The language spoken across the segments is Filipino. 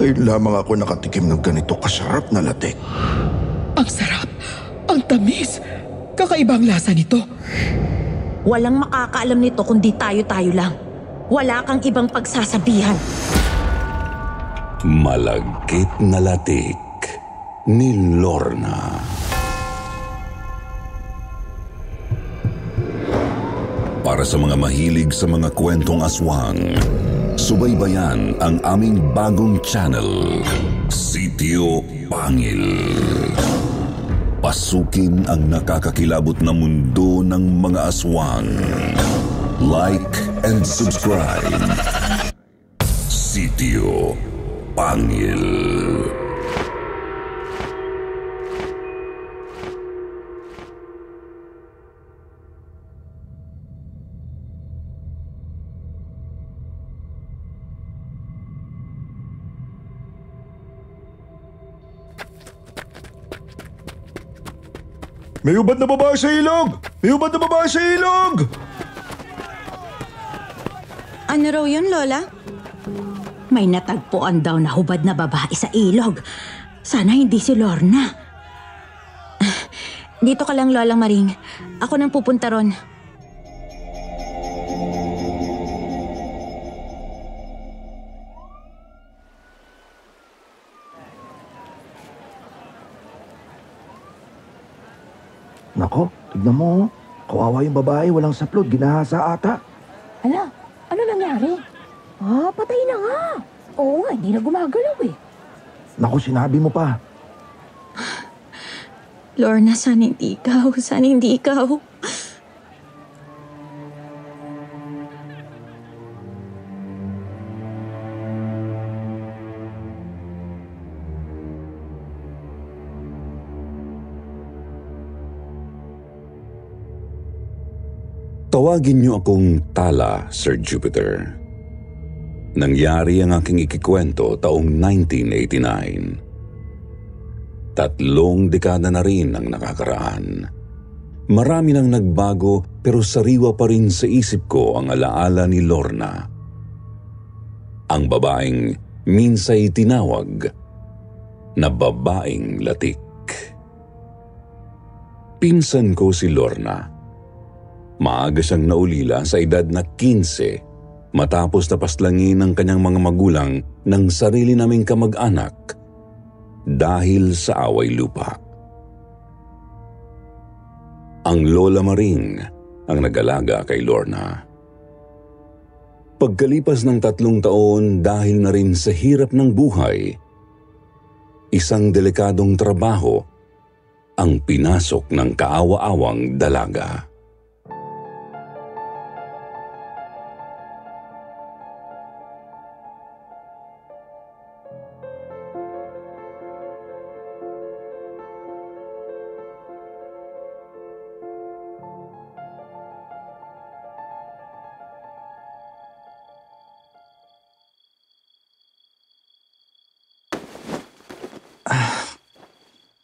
Ngayon lamang ako nakatikim ng ganito kasarap na latik. Ang sarap! Ang tamis! Kakaiba ang lasa nito. Walang makakaalam nito kundi tayo-tayo lang. Wala kang ibang pagsasabihan. Malagkit na latik ni Lorna. Para sa mga mahilig sa mga kwentong aswang, subaybayan ang aming bagong channel, Sitio Pangil. Pasukin ang nakakakilabot na mundo ng mga aswang. Like and subscribe. Sitio Pangil. May ubad na babae sa ilog! May ubad na babae sa ilog! Ano raw yun, Lola? May natagpuan daw na hubad na babae sa ilog. Sana hindi si Lorna. Dito ka lang, Lola Maring. Ako nang pupunta ron. Tignan mo. Kawawa yung babae, walang saplot, ginahasa ata. Ala, ano nangyari? Ah, patay na nga. Oo nga, hindi na gumagalaw eh. Nako, sinabi mo pa. Lorna, sana hindi ikaw. Sana hindi ikaw. Tawagin niyo akong Tala, Sir Jupiter. Nangyari ang aking ikikwento taong 1989. Tatlong dekada na rin ang nakakaraan. Marami nang nagbago pero sariwa pa rin sa isip ko ang alaala ni Lorna. Ang babaeng minsay tinawag na babaeng latik. Pinsan ko si Lorna. Maaga siyang naulila sa edad na 15 matapos napaslangin ng kanyang mga magulang ng sarili naming kamag-anak dahil sa away lupa. Ang Lola Maring ang nag-alaga kay Lorna. Pagkalipas ng tatlong taon dahil na rin sa hirap ng buhay, isang delikadong trabaho ang pinasok ng kaawa-awang dalaga.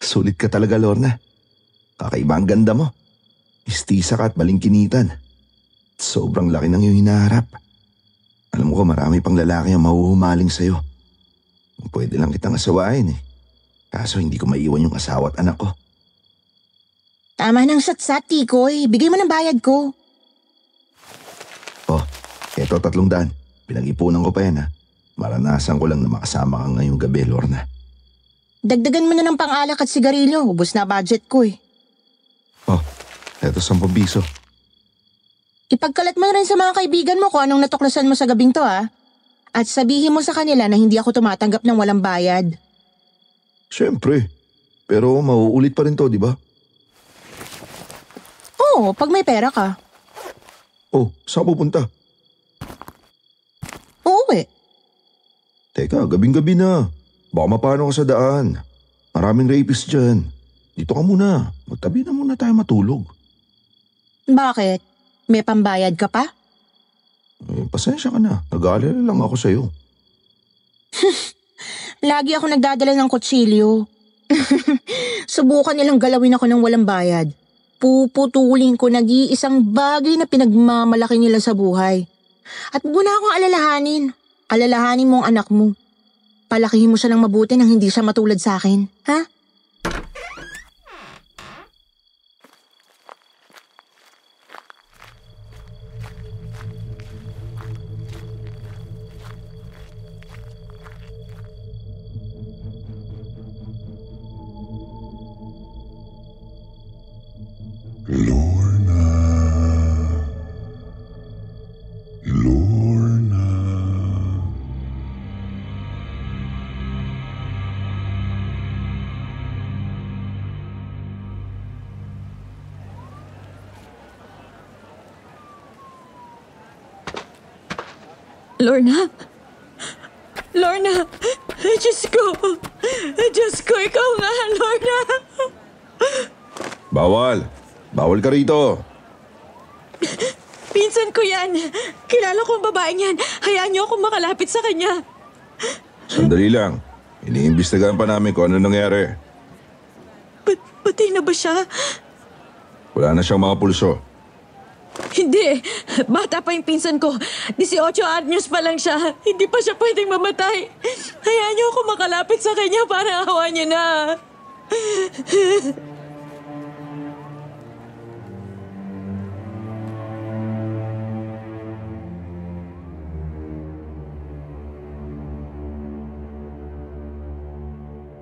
Sulit ka talaga, Lorna. Kakaiba ang ganda mo. Istisa ka at balingkinitan. Sobrang laki ng iyong hinaharap. Alam ko marami pang lalaki ang mahuhumaling sa'yo. Pwede lang kitang asawain eh. Kaso hindi ko maiwan yung asawa at anak ko. Tama ng satsat, Tikoy. Bigay mo ng bayad ko. Oh, eto tatlong daan. Pinag-ipunan ko pa yan ha. Maranasan ko lang na makasama ka ngayong gabi, Lorna. Dagdagan mo na ng pang-alak at sigarilyo. Ubus na budget ko eh. Oh, eto sampung piso. Ipagkalat mo na rin sa mga kaibigan mo kung anong natuklasan mo sa gabing to ah. At sabihin mo sa kanila na hindi ako tumatanggap ng walang bayad. Siyempre. Pero mauulit pa rin to, di ba? Oo, pag may pera ka. Oh, saan pupunta? Uuwi. Teka, gabing-gabi na. Baka mapano ka sa daan. Maraming rapist dyan. Dito ka muna. Magtabi na muna tayo matulog. Bakit? May pambayad ka pa? Eh, pasensya ka na. Nag-aalala lang ako sa'yo. Lagi ako nagdadala ng kutsilyo. Subukan nilang galawin ako ng walang bayad. Puputulin ko nag-iisang bagay na pinagmamalaki nila sa buhay. At muna akong alalahanin. Alalahanin mo ang anak mo. Palakihin mo siya ng mabuti nang hindi siya matulad sa akin. Ha? Lorna? Lorna! Diyos ko! Diyos ko, ikaw nga, Lorna! Bawal! Bawal ka rito! Pinsan ko yan! Kilala ko ang babaeng yan. Hayaan niyo akong makalapit sa kanya. Sandali lang. Iniimbestigahan pa namin kung ano nangyari. Ba't patay na ba siya? Wala na siyang mga pulso. Hindi. Bata pa yung pinsan ko. 18 anyos pa lang siya. Hindi pa siya pwedeng mamatay. Hayaan niyo ako makalapit sa kanya para awa niya na.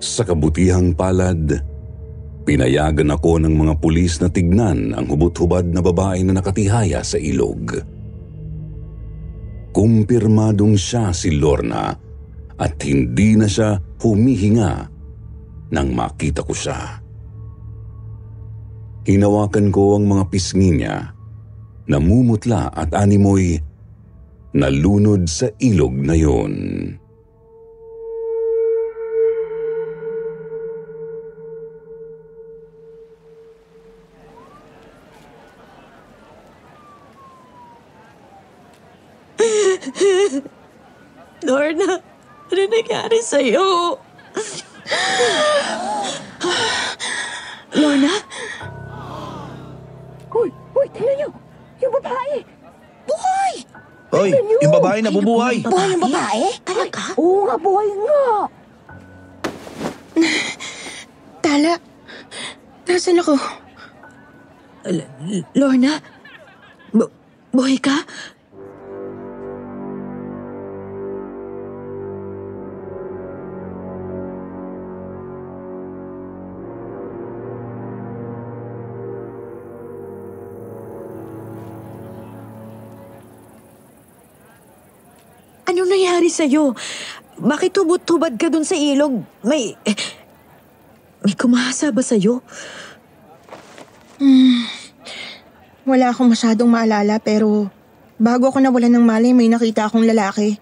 Sa kabutihang palad, pinayagan ako ng mga pulis na tignan ang hubot-hubad na babae na nakatihaya sa ilog. Kumpirmadong siya si Lorna at hindi na siya humihinga nang makita ko siya. Hinawakan ko ang mga pisngi niya, namumutla at animoy nalunod sa ilog na yon. Lorna, ano nangyari sa'yo? Lorna? Uy, uy, tingnan niyo! Yung babae! Buhay! Hoy, yung babae na bubuhay! Buhay yung babae? Talaga? Oo nga, buhay nga! Tala, nasan ako? L- Lorna? Bu- buhay ka? Nangyari sa'yo? Bakit tubot-tubad ka dun sa ilog? May... May kumahasa ba sa'yo? Wala akong masyadong maalala pero bago ako nawalan ng malay may nakita akong lalaki.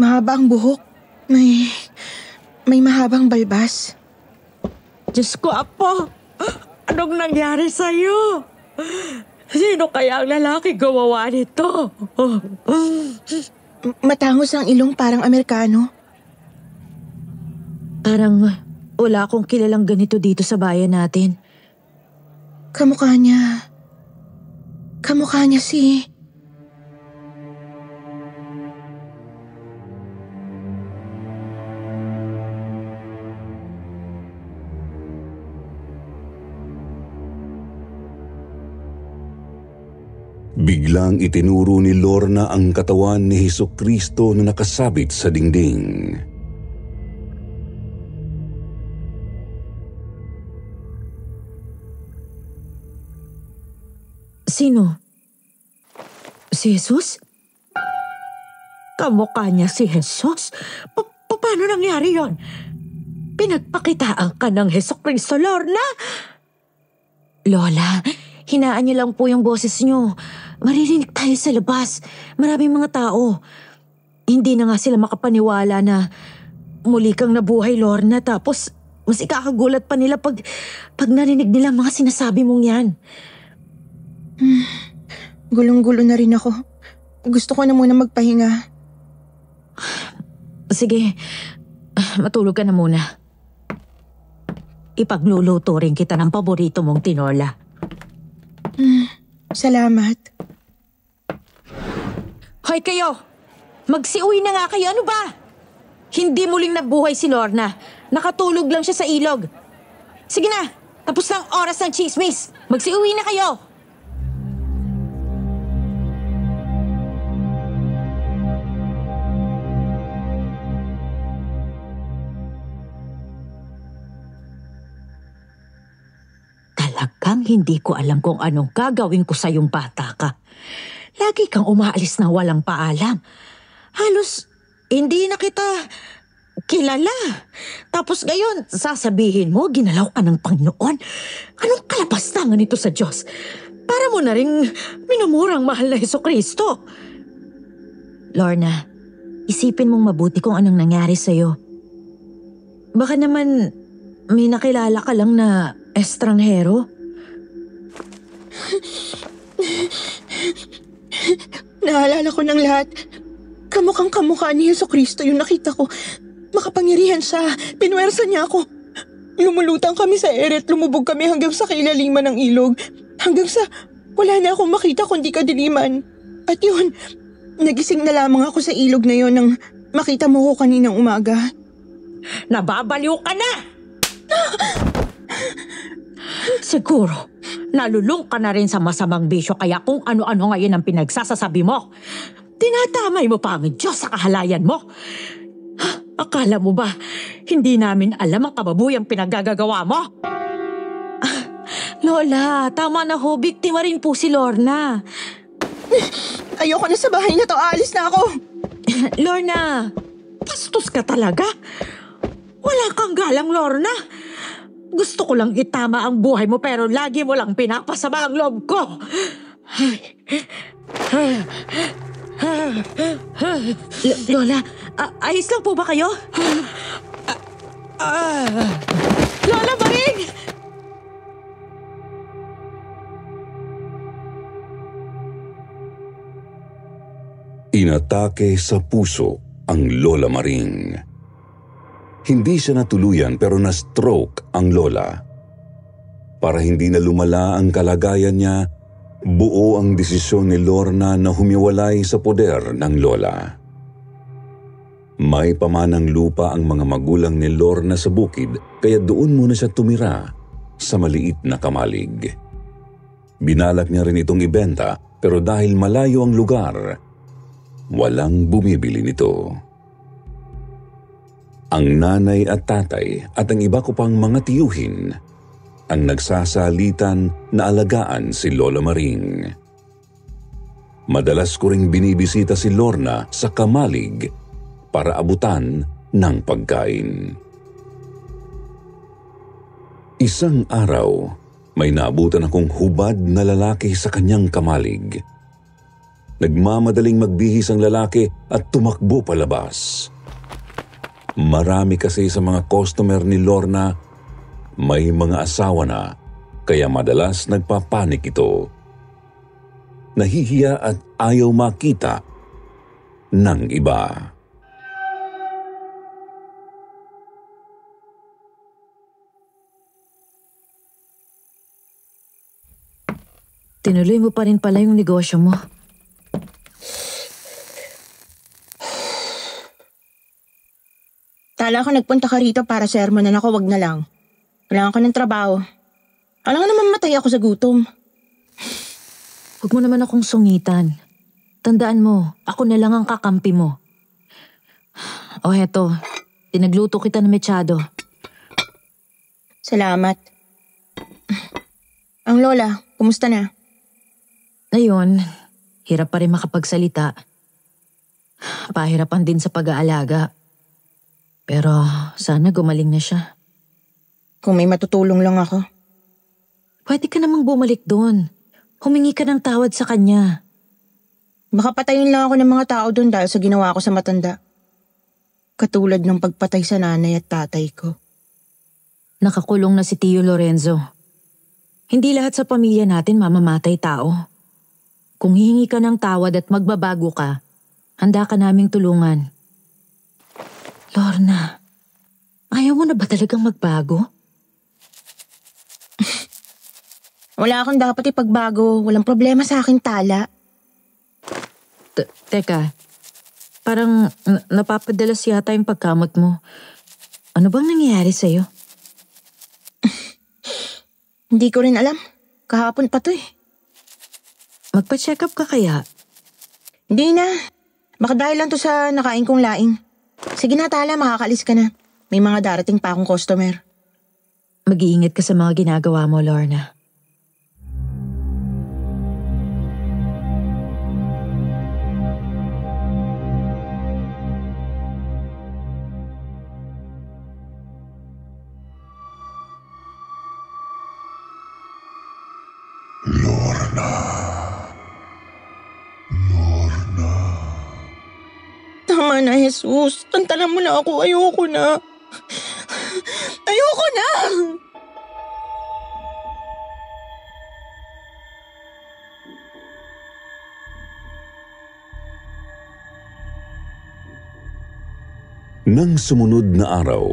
Mahaba ang buhok. May... May mahabang balbas. Diyos ko, Apo! Anong nangyari sa'yo? Sino kaya ang lalaki gawawa nito? Matangos ang ilong parang Amerikano. Parang wala akong kilalang ganito dito sa bayan natin. Kamukha niya... Kamukha niya si... Biglang itinuro ni Lorna ang katawan ni Heso Kristo na nakasabit sa dingding. Sino? Si Jesus? Kamukha niya si Jesus? Pa- pa- paano nangyari yon? Pinagpakitaan ka ng Heso Kristo, Lorna? Lola, hinaan niyo lang po yung boses niyo. Maririnig tayo sa labas. Maraming mga tao. Hindi na nga sila makapaniwala na muli kang nabuhay, Lorna. Tapos, mas ikakagulat pa nila pag, pag narinig nila mga sinasabi mong yan. Gulong-gulo na rin ako. Gusto ko na muna magpahinga. Sige, matulog ka na muna. Ipagluluto rin kita ng paborito mong tinola. Salamat. Hoy kayo! Magsiuwi na nga kayo, ano ba? Hindi muling nabuhay si Lorna. Nakatulog lang siya sa ilog. Sige na, tapos na oras ng chismis. Magsiuwi na kayo. Talagang hindi ko alam kung anong gagawin ko sa yung bata ka. Lagi kang umaalis na walang paalam. Halos hindi na kita kilala. Tapos ngayon, sasabihin mo, ginalaw ka ng Panginoon. Anong kalapastangan ito sa Diyos? Para mo na rin minumurang mahal na Heso Kristo. Lorna, isipin mong mabuti kung anong nangyari sa'yo. Baka naman may nakilala ka lang na estranghero? Naalala ko ng lahat. Kamukhang kamukha ni Yeso Kristo yung nakita ko. Makapangyarihan siya. Pinwersa niya ako. Lumulutang kami sa ere at lumubog kami hanggang sa kailaliman ng ilog. Hanggang sa wala na akong makita kundi kadiliman. At yun, nagising na lamang ako sa ilog na yun nang makita mo ko kaninang umaga. Nababaliw ka na! Siguro, nalulung ka na rin sa masamang bisyo kaya kung ano-ano ngayon ang pinagsasasabi mo. Tinatamay mo pa ang Diyos sa kahalayan mo. Akala mo ba, hindi namin alam ang kababuyang pinagagagawa mo? Ah, Lola, tama na ho, biktima rin po si Lorna. Ayoko na sa bahay na to, alis na ako. Lorna, bastos ka talaga. Wala kang galang, Lorna. Gusto ko lang itama ang buhay mo pero lagi mo lang pinapasama ang loob ko. L- Lola, a- ayos lang po ba kayo? Lola, Maring! Inatake sa puso ang Lola Maring. Hindi siya natuluyan pero na-stroke ang Lola. Para hindi na lumala ang kalagayan niya, buo ang desisyon ni Lorna na humiwalay sa poder ng Lola. May pamanang lupa ang mga magulang ni Lorna sa bukid kaya doon muna siya tumira sa maliit na kamalig. Binalak niya rin itong ibenta pero dahil malayo ang lugar, walang bumibili nito. Ang nanay at tatay at ang iba ko pang mga tiyuhin ang nagsasalitan na alagaan si Lola Maring. Madalas ko ring binibisita si Lorna sa kamalig para abutan ng pagkain. Isang araw, may naabutan akong hubad na lalaki sa kanyang kamalig. Nagmamadaling magbihis ang lalaki at tumakbo palabas. Marami kasi sa mga customer ni Lorna may mga asawa na kaya madalas nagpapanik ito. Nahihiya at ayaw makita ng iba. Tinuloy mo pa rin pala yung negosyo mo. Tala ko nagpunta ka rito para sermonan ako, wag na lang. Kailangan ko ng trabaho. Alam nga naman matay ako sa gutom. Huwag mo naman akong sungitan. Tandaan mo, ako na lang ang kakampi mo. O heto, tinagluto kita ng mechado. Salamat. Ang lola, kumusta na? Ayun, hirap pa rin makapagsalita. Pahirapan din sa pag-aalaga. Pero sana gumaling na siya. Kung may matutulong lang ako. Pwede ka namang bumalik doon. Humingi ka ng tawad sa kanya. Baka patayin lang ako ng mga tao doon dahil sa ginawa ko sa matanda. Katulad ng pagpatay sa nanay at tatay ko. Nakakulong na si Tio Lorenzo. Hindi lahat sa pamilya natin mamamatay tao. Kung hihingi ka ng tawad at magbabago ka, handa ka naming tulungan. Lorna, ayaw mo na ba talagang magbago? Wala akong dapat ipagbago. Walang problema sa akin tala. T- teka, Parang na- napapadalas yata yung pagkamot mo. Ano bang nangyayari sa'yo? Hindi ko rin alam. Kahapon pa to eh. Magpa-check up ka kaya? Hindi na. Baka dahil lang to sa nakain kong laing. Sige na, Tala, makakalis ka na. May mga darating pa akong customer. Mag-iingat ka sa mga ginagawa mo, Lorna. Jesus. Tantanan mo na ako. Ayoko na. Ayoko na! Nang sumunod na araw,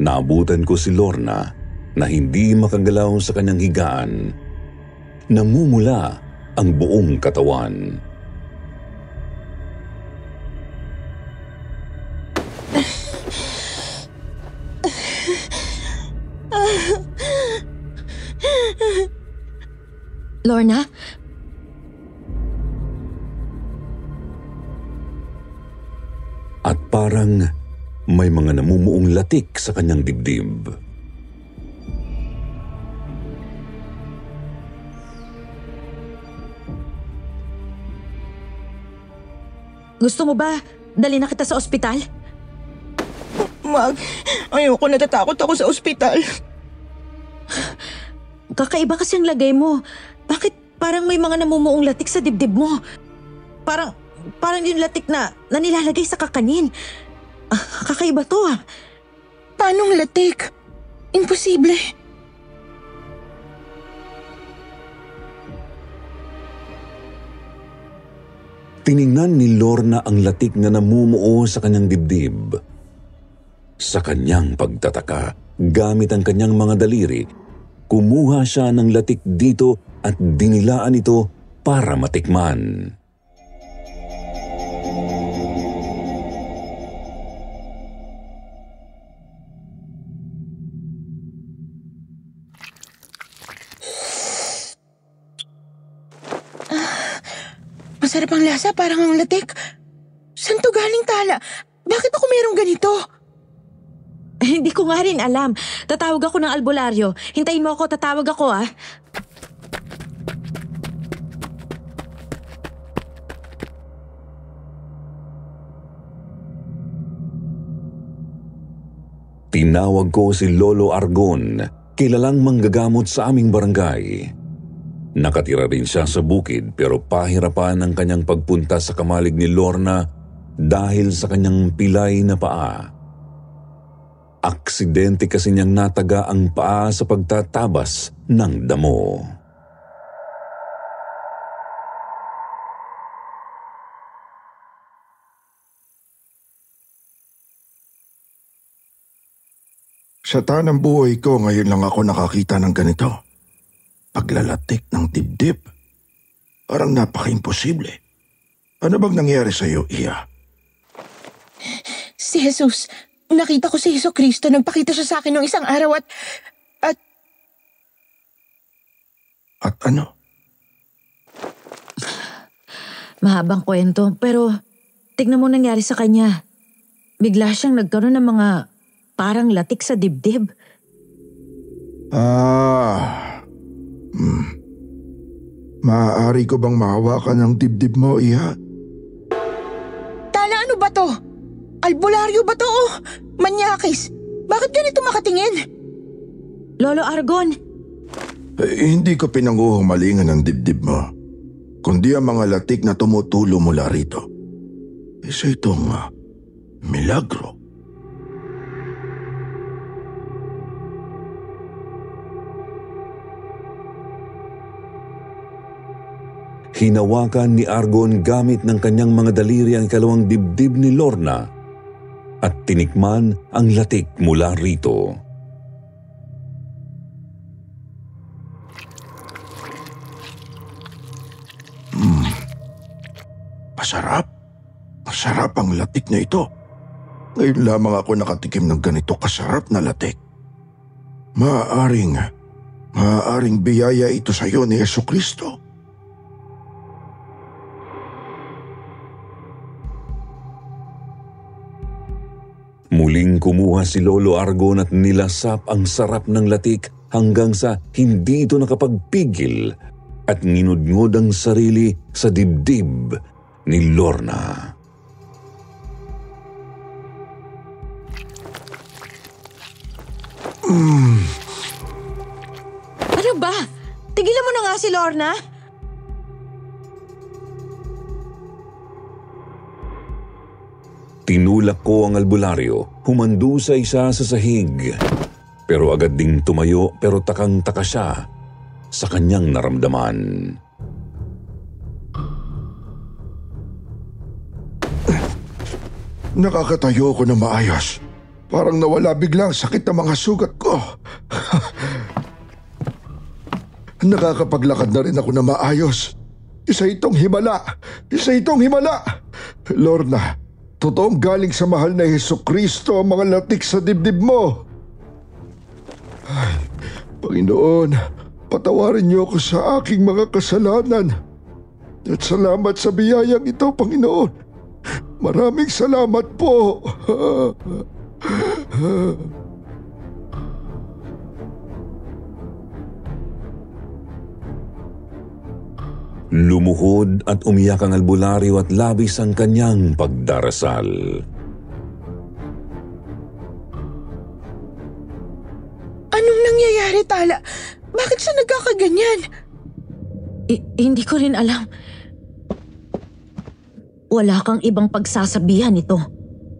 naabutan ko si Lorna na hindi makagalaw sa kanyang higaan. Namumula ang buong katawan. Lorna? At parang may mga namumuong latik sa kanyang dibdib. Gusto mo ba dali na kita sa ospital? Mag, ayoko natatakot ako sa ospital. Kakaiba kasi ang lagay mo. Bakit parang may mga namumuong latik sa dibdib mo? Parang, parang yung latik na, na nilalagay sa kakanin. Ah, kakaiba to ah. Paanong latik? Imposible. Tiningnan ni Lorna ang latik na namumuo sa kanyang dibdib. Sa kanyang pagtataka, gamit ang kanyang mga daliri, kumuha siya ng latik dito at dinilaan ito para matikman. Masarap ang lasa, parang ang latik. Saan to galing tala? Bakit ako merong ganito? Hindi ko nga rin alam. Tatawag ako ng albularyo. Hintayin mo ako, tatawag ako ah. Tinawag ko si Lolo Argon, kilalang manggagamot sa aming barangay. Nakatira rin siya sa bukid pero pahirapan ang kanyang pagpunta sa kamalig ni Lorna dahil sa kanyang pilay na paa. Aksidente kasi niyang nataga ang paa sa pagtatabas ng damo. Sa tanang buhay ko, ngayon lang ako nakakita ng ganito. Paglalatik ng dibdib. Parang napaka-imposible. Ano bang nangyari sa iyo, Iya? Si Jesus. Nakita ko si Heso Kristo. Nagpakita siya sa akin noong isang araw at... At At ano? Mahabang kwento, pero tignan mo nangyari sa kanya. Bigla siyang nagkaroon ng mga parang latik sa dibdib. Ah. Hmm. Maaari ko bang mahawakan ang dibdib mo, Iya? Tala, ano ba to? Albularyo ba to? Oh, manyakis. Bakit ganito makatingin? Lolo Argon, Eh, hindi ko pinanguhumalingan ang dibdib mo. Kundi ang mga latik na tumutulo mula rito. Isa itong ah, milagro. Hinawakan ni Argon gamit ng kanyang mga daliri ang ikalawang dibdib ni Lorna at tinikman ang latik mula rito. Masarap. Masarap ang latik na ito. Ngayon lamang ako nakatikim ng ganito kasarap na latik. Maaaring, maaaring biyaya ito sa iyo ni Yeso Kristo. Kumuha si Lolo Argon at nilasap ang sarap ng latik hanggang sa hindi ito nakapagpigil at nginudngod ang sarili sa dibdib ni Lorna. Ano ba? Tigilan mo na nga si Lorna. Tinulak ko ang albularyo, humandusay siya sa sahig. Pero agad ding tumayo pero takang-taka siya sa kanyang naramdaman. Nakakatayo ko na maayos. Parang nawala biglang sakit ng mga sugat ko. Nakakapaglakad na rin ako na maayos. Isa itong himala. Isa itong himala. Lorna, totoong galing sa mahal na Heso Kristo ang mga latik sa dibdib mo. Ay, Panginoon, patawarin niyo ako sa aking mga kasalanan. At salamat sa biyayang ito, Panginoon. Maraming salamat po. Lumuhod at umiyak ang albularyo at labis ang kanyang pagdarasal. Anong nangyayari, Tala? Bakit siya nagkakaganyan? I- hindi ko rin alam. Wala kang ibang pagsasabihan ito.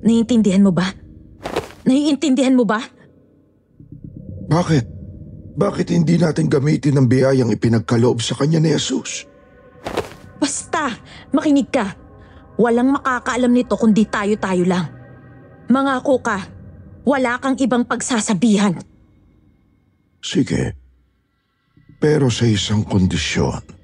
Naiintindihan mo ba? Naiintindihan mo ba? Bakit? Bakit hindi natin gamitin ang biyayang ipinagkaloob sa kanya ni Jesus? Basta, makinig ka. Walang makakaalam nito kundi tayo-tayo lang. Mangako ka, wala kang ibang pagsasabihan. Sige. Pero sa isang kondisyon.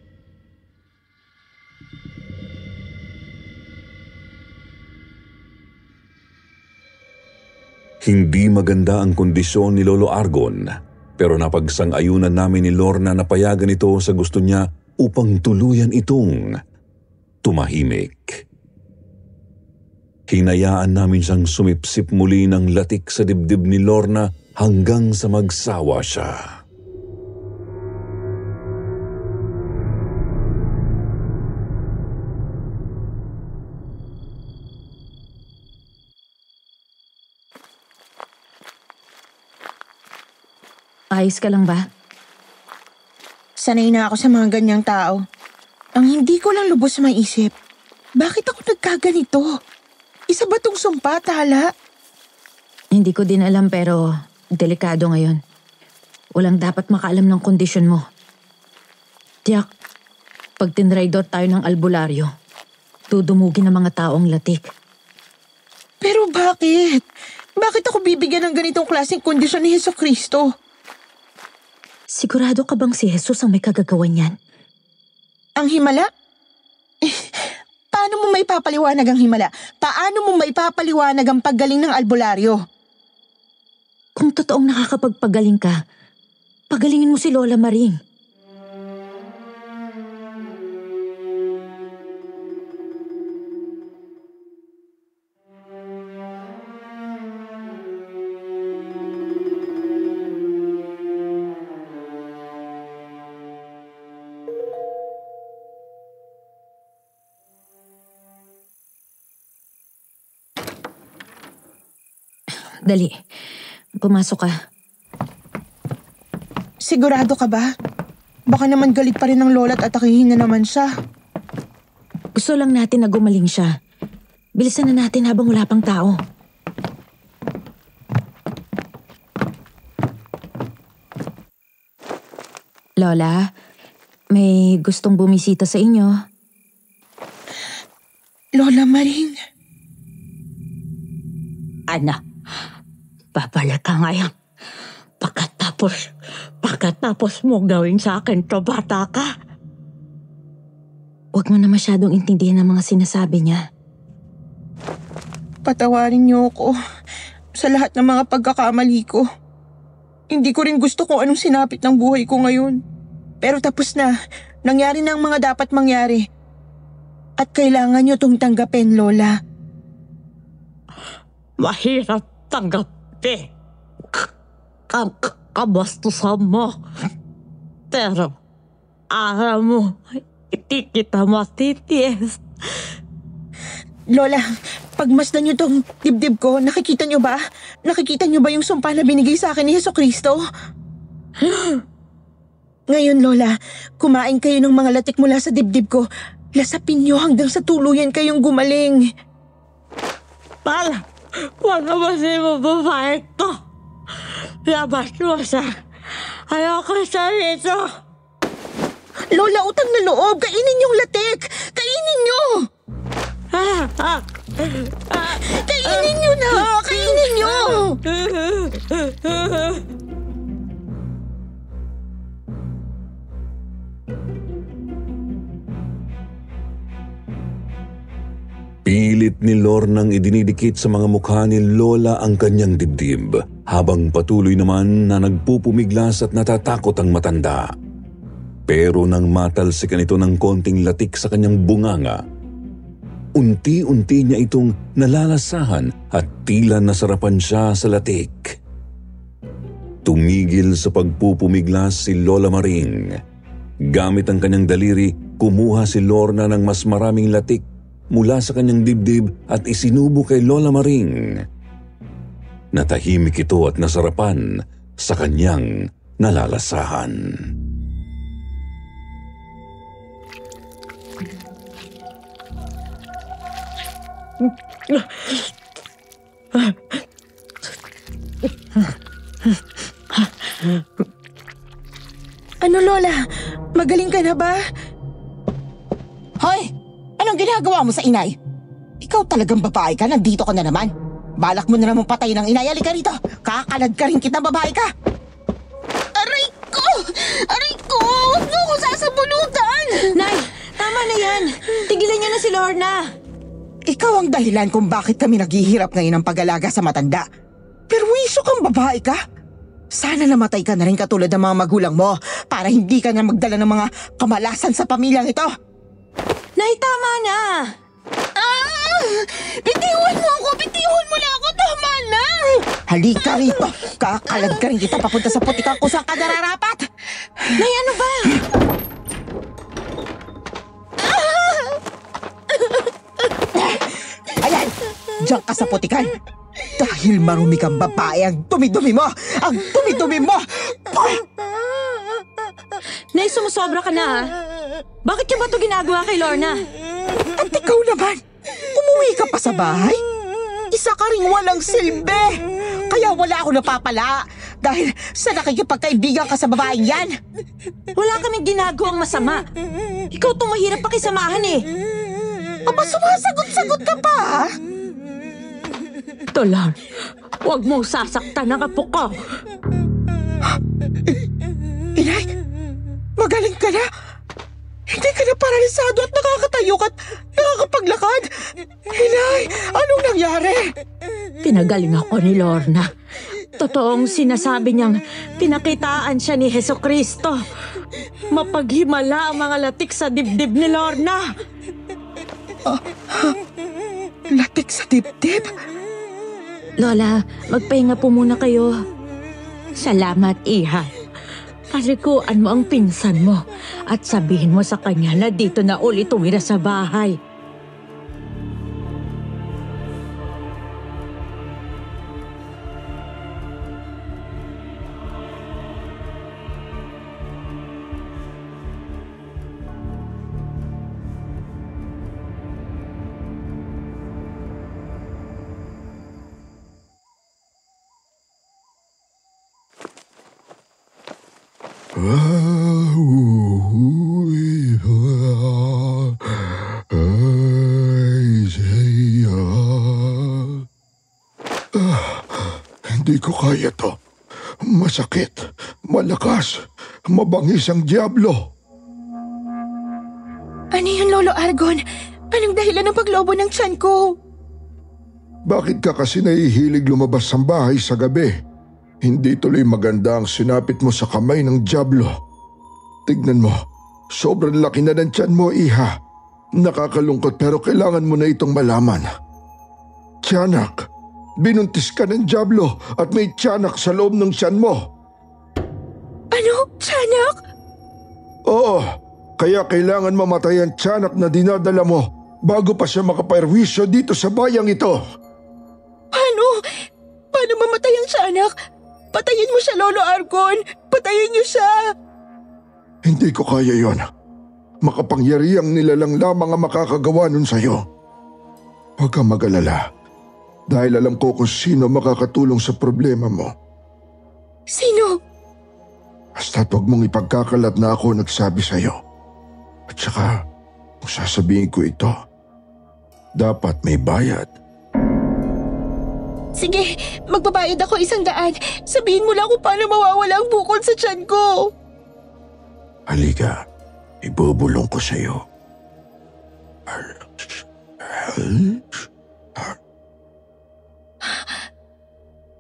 Hindi maganda ang kondisyon ni Lolo Argon, pero napagsang-ayunan namin ni Lorna na payagan ito sa gusto niya upang tuluyan itong tumahimik. Hinayaan namin siyang sumipsip muli ng latik sa dibdib ni Lorna hanggang sa magsawa siya. Ayos ka lang ba? Sanay na ako sa mga ganyang tao. Ang hindi ko lang lubos maisip, bakit ako nagkaganito? Isa ba tong sumpa, Tala? Hindi ko din alam pero delikado ngayon. Walang dapat makaalam ng kondisyon mo. Tiyak, pag tinraidor tayo ng albularyo, tudumugin ng mga taong latik. Pero bakit? Bakit ako bibigyan ng ganitong klaseng kondisyon ni Heso Kristo? Sigurado ka bang si Jesus ang may kagagawan niyan? Ang himala? Eh, paano mo may papaliwanag ang himala? Paano mo may papaliwanag ang paggaling ng albularyo? Kung totoong nakakapagpagaling ka, pagalingin mo si Lola Maring. Dali, pumasok ka. Sigurado ka ba? Baka naman galit pa rin ng lola at atakihin na naman siya. Gusto lang natin na gumaling siya. Bilisan na natin habang wala pang tao. Lola, may gustong bumisita sa inyo. Lola Maring, Ana, babalik ka ngayon. Pagkatapos, pagkatapos mo gawin sa akin to bata ka. Huwag mo na masyadong intindihan ang mga sinasabi niya. Patawarin niyo ako sa lahat ng mga pagkakamali ko. Hindi ko rin gusto kung anong sinapit ng buhay ko ngayon. Pero tapos na. Nangyari na ang mga dapat mangyari. At kailangan niyo tong tanggapin, Lola. Mahirap tanggapin ang k- kabastusan mo. Pero, araw mo, hindi kita matitiis. Lola, pagmasdan niyo tong dibdib ko, nakikita niyo ba? Nakikita niyo ba yung sumpa na binigay sa akin ni Yeso Kristo? Ngayon, Lola, kumain kayo ng mga latik mula sa dibdib ko. Lasapin niyo hanggang sa tuluyan kayong gumaling. Para, wag naman siya mababae ko. Labas mo siya. Ayoko siya rito. Lola, utang na loob. Kainin yung latik. Kainin niyo. Ah, ah, Kainin niyo na. Kainin niyo. Pilit ni Lornang idinidikit sa mga mukha ni Lola ang kanyang dibdib, habang patuloy naman na nagpupumiglas at natatakot ang matanda. Pero nang matalsikan ito ng konting latik sa kanyang bunganga, unti-unti niya itong nalalasahan at tila nasarapan siya sa latik. Tumigil sa pagpupumiglas si Lola Maring. Gamit ang kanyang daliri, kumuha si Lorna ng mas maraming latik mula sa kanyang dibdib at isinubo kay Lola Maring. Natahimik ito at nasarapan sa kanyang nalalasahan. Ano, Lola? Magaling ka na ba? Ginagawa mo sa inay? Ikaw talagang babae ka, nandito ka na naman. Balak mo na naman patayin ang inay, halika rito. Kakalad ka rin kita, babae ka. Aray ko! Aray ko! Huwag mo ako sasabunutan! Nay, tama na yan. Tigilan niyo na si Lorna. Ikaw ang dahilan kung bakit kami naghihirap ngayon ng pag-alaga sa matanda. Pero wiso kang babae ka. Sana namatay ka na rin katulad ng mga magulang mo para hindi ka na magdala ng mga kamalasan sa pamilyang ito. Nay, tama na. Ah! Bitiwan mo ako! Bitiwan mo na ako! Tama na! Halika rito. Kakalad ka rin kita papunta sa putikang kung saan ka nararapat. Nay, ano ba? Ayan! Diyan ka sa putikan. Dahil marumi kang babae, ang dumi-dumi mo! Ang dumi-dumi mo! Puy! Nay, sumusobra ka na ha? Bakit ka ba ito ginagawa kay Lorna? At ikaw naman, umuwi ka pa sa bahay? Isa ka ring walang silbi! Kaya wala ako napapala dahil sa nakikipagkaibigan ka sa babaeng yan. Wala kaming ginagawang masama. Ikaw itong mahirap pakisamahan eh. Aba, sumasagot-sagot ka pa, ha? Lang, huwag mong sasaktan ang apo ko. Inay, magaling ka na. Hindi ka na paralisado at nakakatayo at nakakapaglakad. Inay, anong nangyari? Pinagaling ako ni Lorna. Totoong sinasabi niyang pinakitaan siya ni Heso Kristo. Mapaghimala ang mga latik sa dibdib ni Lorna. Latik sa dibdib. Lola, magpahinga po muna kayo. Salamat, Iha. Palikuan mo ang pinsan mo at sabihin mo sa kanya na dito na ulit tumira sa bahay. Hindi ko kaya to. Masakit, malakas, mabangis ang diablo. Ano yun, Lolo Argon? Anong dahilan ng paglobo ng tiyan ko? Bakit ka kasi nahihilig lumabas ng bahay sa gabi? Hindi tuloy maganda ang sinapit mo sa kamay ng Diablo. Tignan mo, sobrang laki na ng tiyan mo, iha. Nakakalungkot pero kailangan mo na itong malaman. Tiyanak, binuntis ka ng Diablo at may tiyanak sa loob ng tiyan mo. Ano? Tiyanak? Oo, kaya kailangan mamatay ang tiyanak na dinadala mo bago pa siya makapairwisyo dito sa bayang ito. Paano? Paano mamatay ang tiyanak? Patayin mo siya, Lolo Argon! Patayin niyo siya! Hindi ko kaya yon. Makapangyariang nilalang lamang ang makakagawa nun sa'yo. Huwag kang mag-alala. Dahil alam ko kung sino makakatulong sa problema mo. Sino? Basta't huwag mong ipagkakalat na ako nagsabi sa'yo. At saka, kung sasabihin ko ito, dapat may bayad. Sige, magbabayad ako isang daan. Sabihin mo lang kung paano mawawala ang bukol sa tiyan ko. Halika, ibubulong ko sa'yo.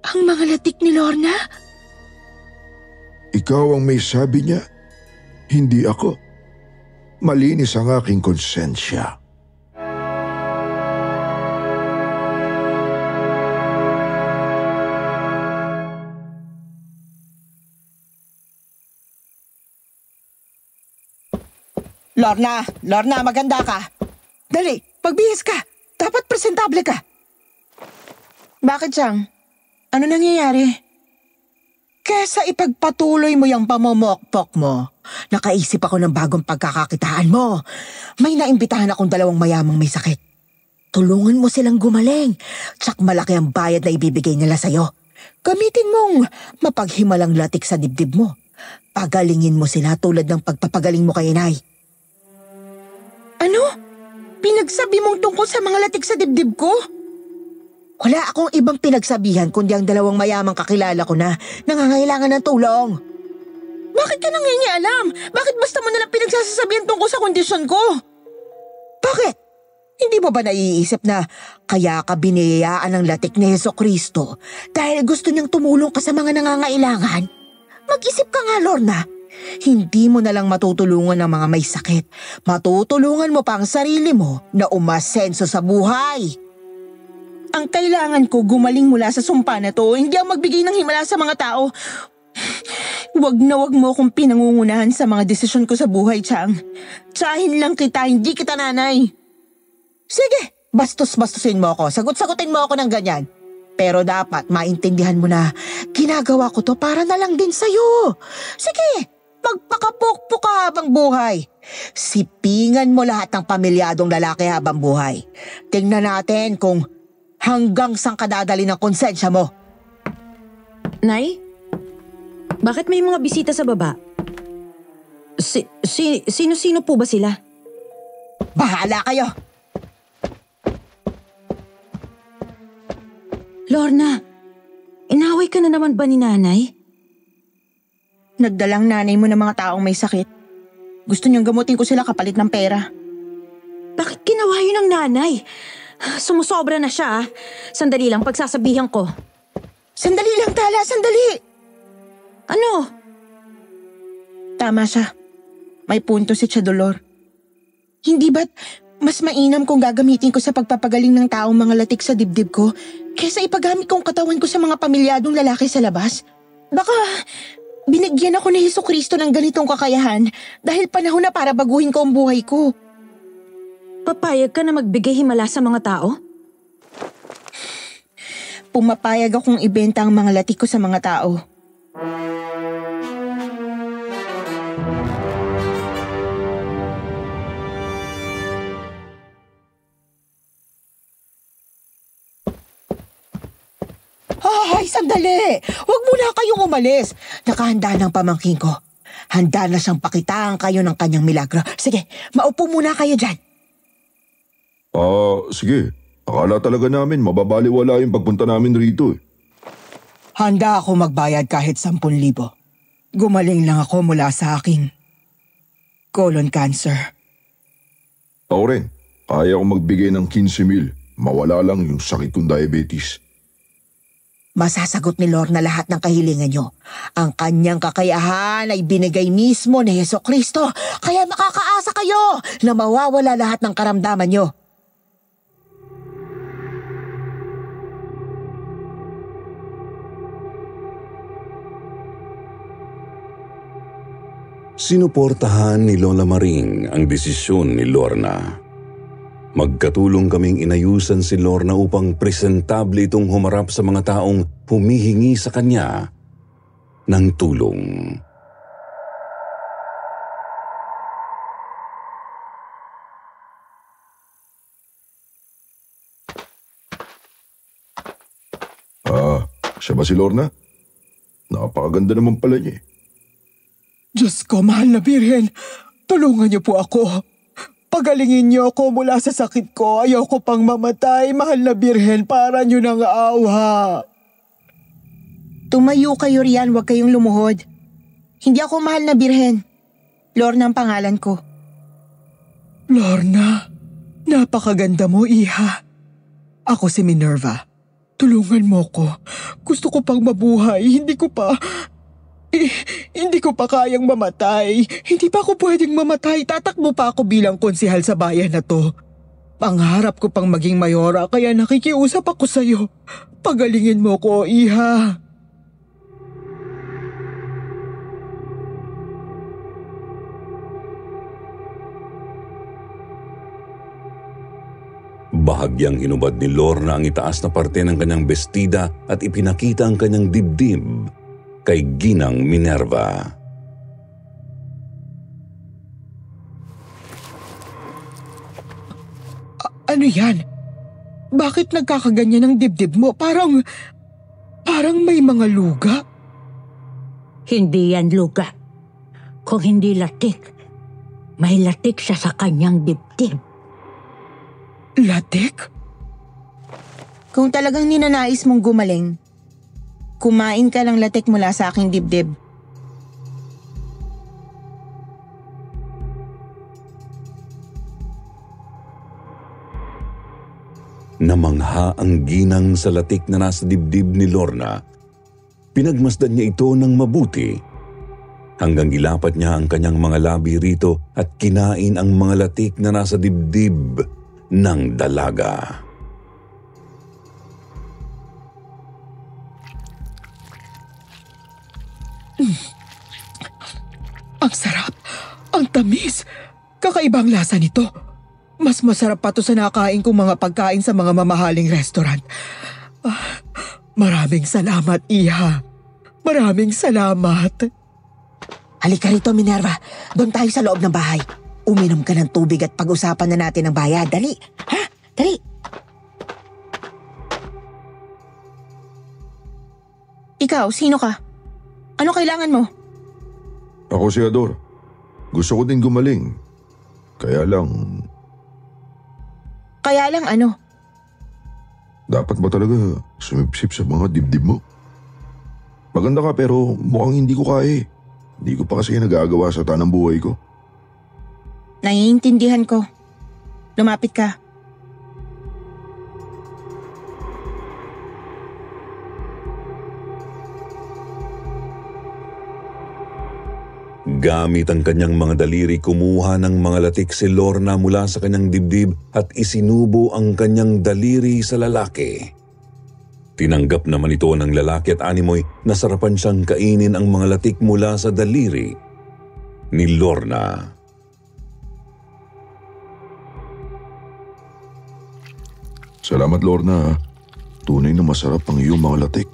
Ang mga latik ni Lorna? Ikaw ang may sabi niya, hindi ako. Malinis ang aking konsensya. Lorna, Lorna, maganda ka. Dali, pagbihis ka. Dapat presentable ka. Bakit, Chang? Ano nangyayari? Kesa ipagpatuloy mo yung pamomokpok mo, nakaisip ako ng bagong pagkakakitaan mo. May naimbitahan akong dalawang mayamang may sakit. Tulungan mo silang gumaling. Tsak malaki ang bayad na ibibigay nila sa'yo. Gamitin mong mapaghimalang latik sa dibdib mo. Pagalingin mo sila tulad ng pagpapagaling mo kay inay. Ano? Pinagsabi mong tungkol sa mga latik sa dibdib ko? Wala akong ibang pinagsabihan kundi ang dalawang mayamang kakilala ko na nangangailangan ng tulong. Bakit ka nangingialam? Bakit basta mo nalang pinagsasasabihan tungkol sa kondisyon ko? Bakit? Hindi mo ba naiisip na kaya ka biniyayaan ng latik ni Heso Kristo dahil gusto niyang tumulong ka sa mga nangangailangan? Mag-isip ka nga, Lorna. Hindi mo na lang matutulungan ng mga may sakit. Matutulungan mo pa ang sarili mo na umasenso sa buhay. Ang kailangan ko gumaling mula sa sumpa na to, hindi ang magbigay ng himala sa mga tao. Huwag na wag mo akong pinangungunahan sa mga desisyon ko sa buhay, Chang. Tsahin lang kita, hindi kita nanay. Sige, bastos-bastusin mo ako. Sagot-sagutin mo ako ng ganyan. Pero dapat maintindihan mo na ginagawa ko to para na lang din sa'yo. Sige, magpakapukpok ka habang buhay. Sipingan mo lahat ng pamilyadong lalaki habang buhay. Tingnan natin kung hanggang saan ka dadali ng konsensya mo. Nay? Bakit may mga bisita sa baba? Si, si, sino-sino po ba sila? Bahala kayo! Lorna, inaway ka na naman ba ni nanay? Nagdalang nanay mo ng mga taong may sakit. Gusto niyang gamutin ko sila kapalit ng pera. Bakit ginawa yun ng nanay? Sumusobra na siya ah. Sandali lang pagsasabihan ko. Sandali lang, Tala, sandali! Ano? Tama siya. May punto si Chadolor. Hindi ba't mas mainam kung gagamitin ko sa pagpapagaling ng taong mga latik sa dibdib ko kaysa ipagamit kong katawan ko sa mga pamilyadong lalaki sa labas? Baka binigyan ako ni Heso Kristo ng ganitong kakayahan dahil panahon na para baguhin ko ang buhay ko. Papayag ka na magbigay himala sa mga tao? Pumapayag akong ibenta ang mga latik ko sa mga tao. Sandali! Huwag muna kayong umalis. Nakahanda ng pamangking ko. Handa na siyang pakitaan kayo ng kanyang milagro. Sige, maupo muna kayo dyan. Ah, sige. Akala talaga namin mababaliwala yung pagpunta namin rito eh. Handa ako magbayad kahit 10,000. Gumaling lang ako mula sa aking colon cancer. Ako rin. Kaya ko magbigay ng 15 mil. Mawala lang yung sakit kong diabetes. Masasagot ni Lorna lahat ng kahilingan nyo. Ang kanyang kakayahan ay binigay mismo ni Heso Kristo. Kaya makakaasa kayo na mawawala lahat ng karamdaman nyo. Sinuportahan ni Lola Maring ang desisyon ni Lorna. Magkatulong kaming inayusan si Lorna upang presentable itong humarap sa mga taong humihingi sa kanya ng tulong. Ah, siya ba si Lorna? Napakaganda naman pala niya eh. Diyos ko, mahal na Birhen, tulungan niyo po ako. Pagalingin niyo ako mula sa sakit ko. Ayoko pang mamatay, mahal na Birhen, para niyo nang awa. Tumayo kayo riyan, huwag kayong lumuhod. Hindi ako mahal na birhen. Lorna ang pangalan ko. Lorna, napakaganda mo, iha. Ako si Minerva. Tulungan mo ko. Gusto ko pang mabuhay. Hindi ko pa... Eh, hindi ko pa kayang mamatay. Hindi pa ako pwedeng mamatay. Tatakbo pa ako bilang konsihal sa bayan na to. Pangarap ko pang maging mayora kaya nakikiusap ako sa'yo. Pagalingin mo ko, iha. Bahagyang hinubad ni Lorna ang itaas na parte ng kanyang bestida at ipinakita ang kanyang dibdib kay Ginang Minerva. Ano yan? Bakit nagkakaganyan ang dibdib mo? Parang... Parang may mga luga. Hindi yan luga. Kung hindi latik, may latik siya sa kanyang dibdib. Latik? Kung talagang ninanais mong gumaling, kumain ka ng latek mula sa aking dibdib. Namangha ang ginang sa latik na nasa dibdib ni Lorna. Pinagmasdan niya ito ng mabuti hanggang ilapat niya ang kanyang mga labi rito at kinain ang mga latik na nasa dibdib ng dalaga. Ang sarap! Ang tamis! Kakaibang lasa nito. Mas masarap pa to sa nakain kong mga pagkain sa mga mamahaling restaurant. Ah, maraming salamat, Iha. Maraming salamat. Halika rito, Minerva. Doon tayo sa loob ng bahay. Uminom ka ng tubig at pag-usapan na natin ang bayad. Dali. Ha? Dali. Ikaw, sino ka? Ano kailangan mo? Ako si Ador. Gusto ko din gumaling. Kaya lang, Kaya lang ano? dapat ba talaga sumipsip sa mga dibdib mo? Maganda ka pero mukhang hindi ko kaya eh. Hindi ko pa kasi nagagawa sa tanang buhay ko. Naiintindihan ko. Lumapit ka. Gamit ang kanyang mga daliri kumuha ng mga latik si Lorna mula sa kanyang dibdib at isinubo ang kanyang daliri sa lalaki. Tinanggap naman ito ng lalaki at animoy na sarapan siyang kainin ang mga latik mula sa daliri ni Lorna. Salamat Lorna. Tunay na masarap ang iyong mga latik.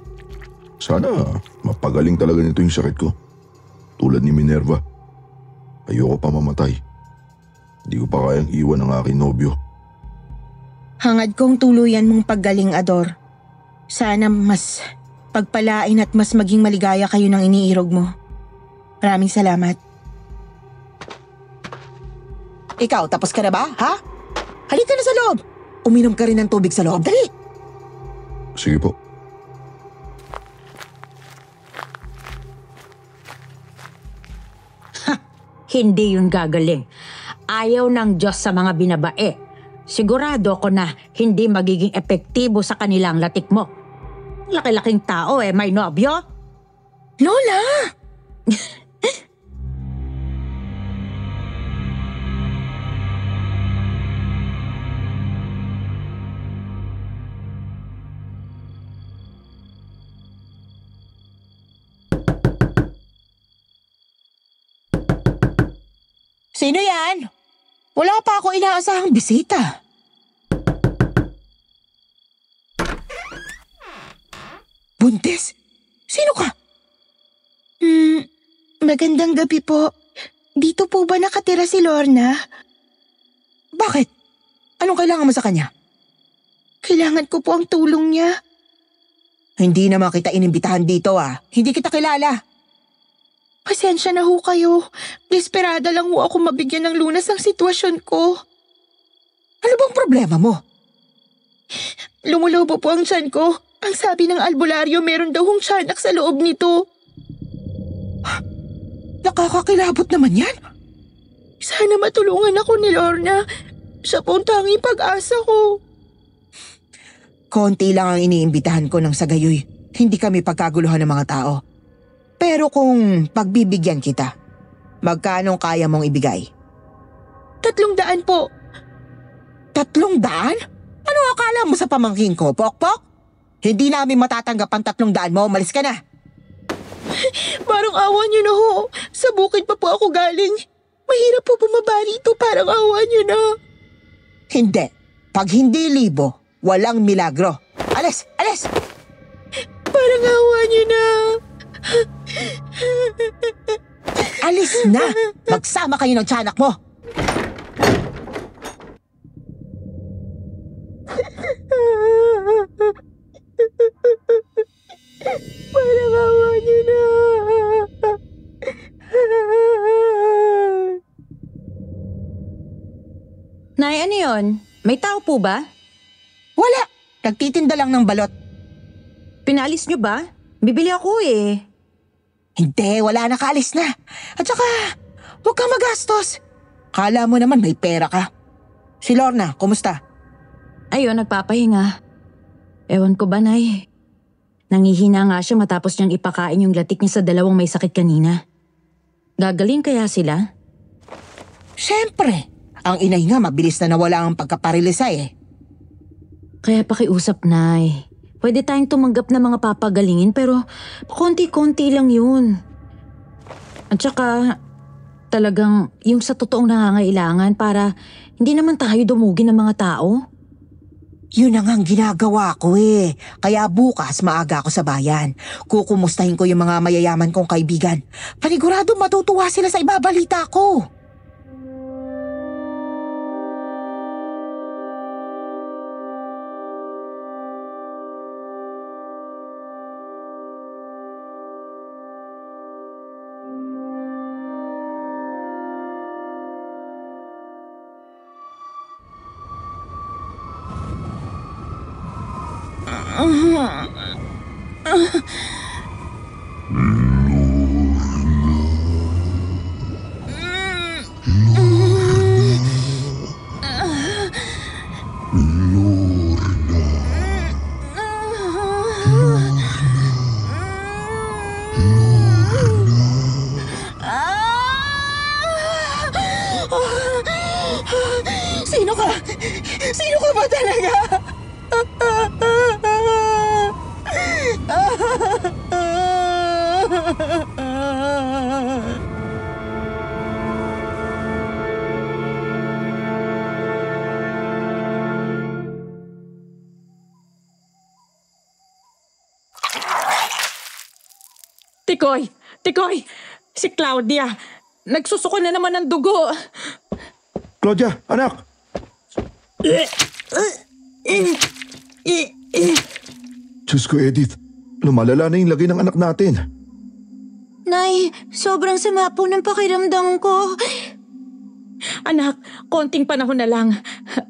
Sana mapagaling talaga nito yung sakit ko. Tulad ni Minerva. Ayoko pa mamatay. Hindi ko pa kayang iwan ang aking nobyo. Hangad kong tuluyan mong paggaling, Ador. Sana mas pagpalain at mas maging maligaya kayo ng iniirog mo. Maraming salamat. Ikaw, tapos ka na ba, ha? Halika na sa loob! Uminom ka rin ng tubig sa loob, dali! Sige po. Hindi yun gagaling. Ayaw ng Diyos sa mga binabae. Sigurado ako na hindi magiging epektibo sa kanilang latik mo. Laki-laking tao eh, may nobyo. Lola! Sino yan? Wala pa ako inaasahang bisita. Buntis? Sino ka? Hmm, magandang gabi po. Dito po ba nakatira si Lorna? Bakit? Anong kailangan mo sa kanya? Kailangan ko po ang tulong niya. Hindi naman kita inimbitahan dito ah. Hindi kita kilala. Pasensya na ho kayo. Desperada lang ho ako mabigyan ng lunas ang sitwasyon ko. Ano bang problema mo? Lumulobo po ang tiyan ko. Ang sabi ng albularyo meron daw hong tiyanak sa loob nito. Nakakakilabot naman yan. Sana matulungan ako ni Lorna. Siya po ang tanging pag-asa ko. Konti lang ang iniimbitahan ko ng sagayoy. Hindi kami pagkaguluhan ng mga tao. Pero kung pagbibigyan kita, magkano kaya mong ibigay? Tatlong daan po. Tatlong daan? Ano akala mo sa pamangkin ko, Pokpok? Hindi namin matatanggap ang tatlong daan mo. Umalis ka na. Parang awa niyo na ho. Sa bukid pa po ako galing. Mahirap po bumaba rito. Parang awa niyo na. Hindi. Pag hindi libo, walang milagro. Alis! Alis! Parang awa niyo na. Alis na! Magsama kayo ng tiyanak mo! Parang awa niyo na. Nay, ano yon? May tao po ba? Wala! Nagtitinda lang ng balot. Pinalis nyo ba? Bibili ako eh. Hindi, wala na kaalis na. At saka, huwag kang magastos. Kala mo naman may pera ka. Si Lorna, kumusta? Ayun, nagpapahinga. Ewan ko ba, Nay? Nangihina nga siya matapos niyang ipakain yung latik niya sa dalawang may sakit kanina. Gagaling kaya sila? Siyempre, ang inay nga mabilis na nawala ang pagkaparilisa eh. Kaya pakiusap, Nay. Pwede tayong tumanggap ng mga papagalingin pero konti-konti lang yun. At saka, talagang yung sa totoong nangangailangan para hindi naman tayo dumugi ng mga tao. Yun ang ang ginagawa ko eh. Kaya bukas maaga ako sa bayan. Kukumustahin ko yung mga mayayaman kong kaibigan. Panigurado matutuwa sila sa ibabalita ko. Tikoy! Tikoy! Si Claudia! Nagsusuko na naman ng dugo! Claudia, anak! Diyos ko, Edith. Lumalala na yung lagay ng anak natin. Nay, sobrang sama po ng pakiramdam ko. Anak, konting panahon na lang.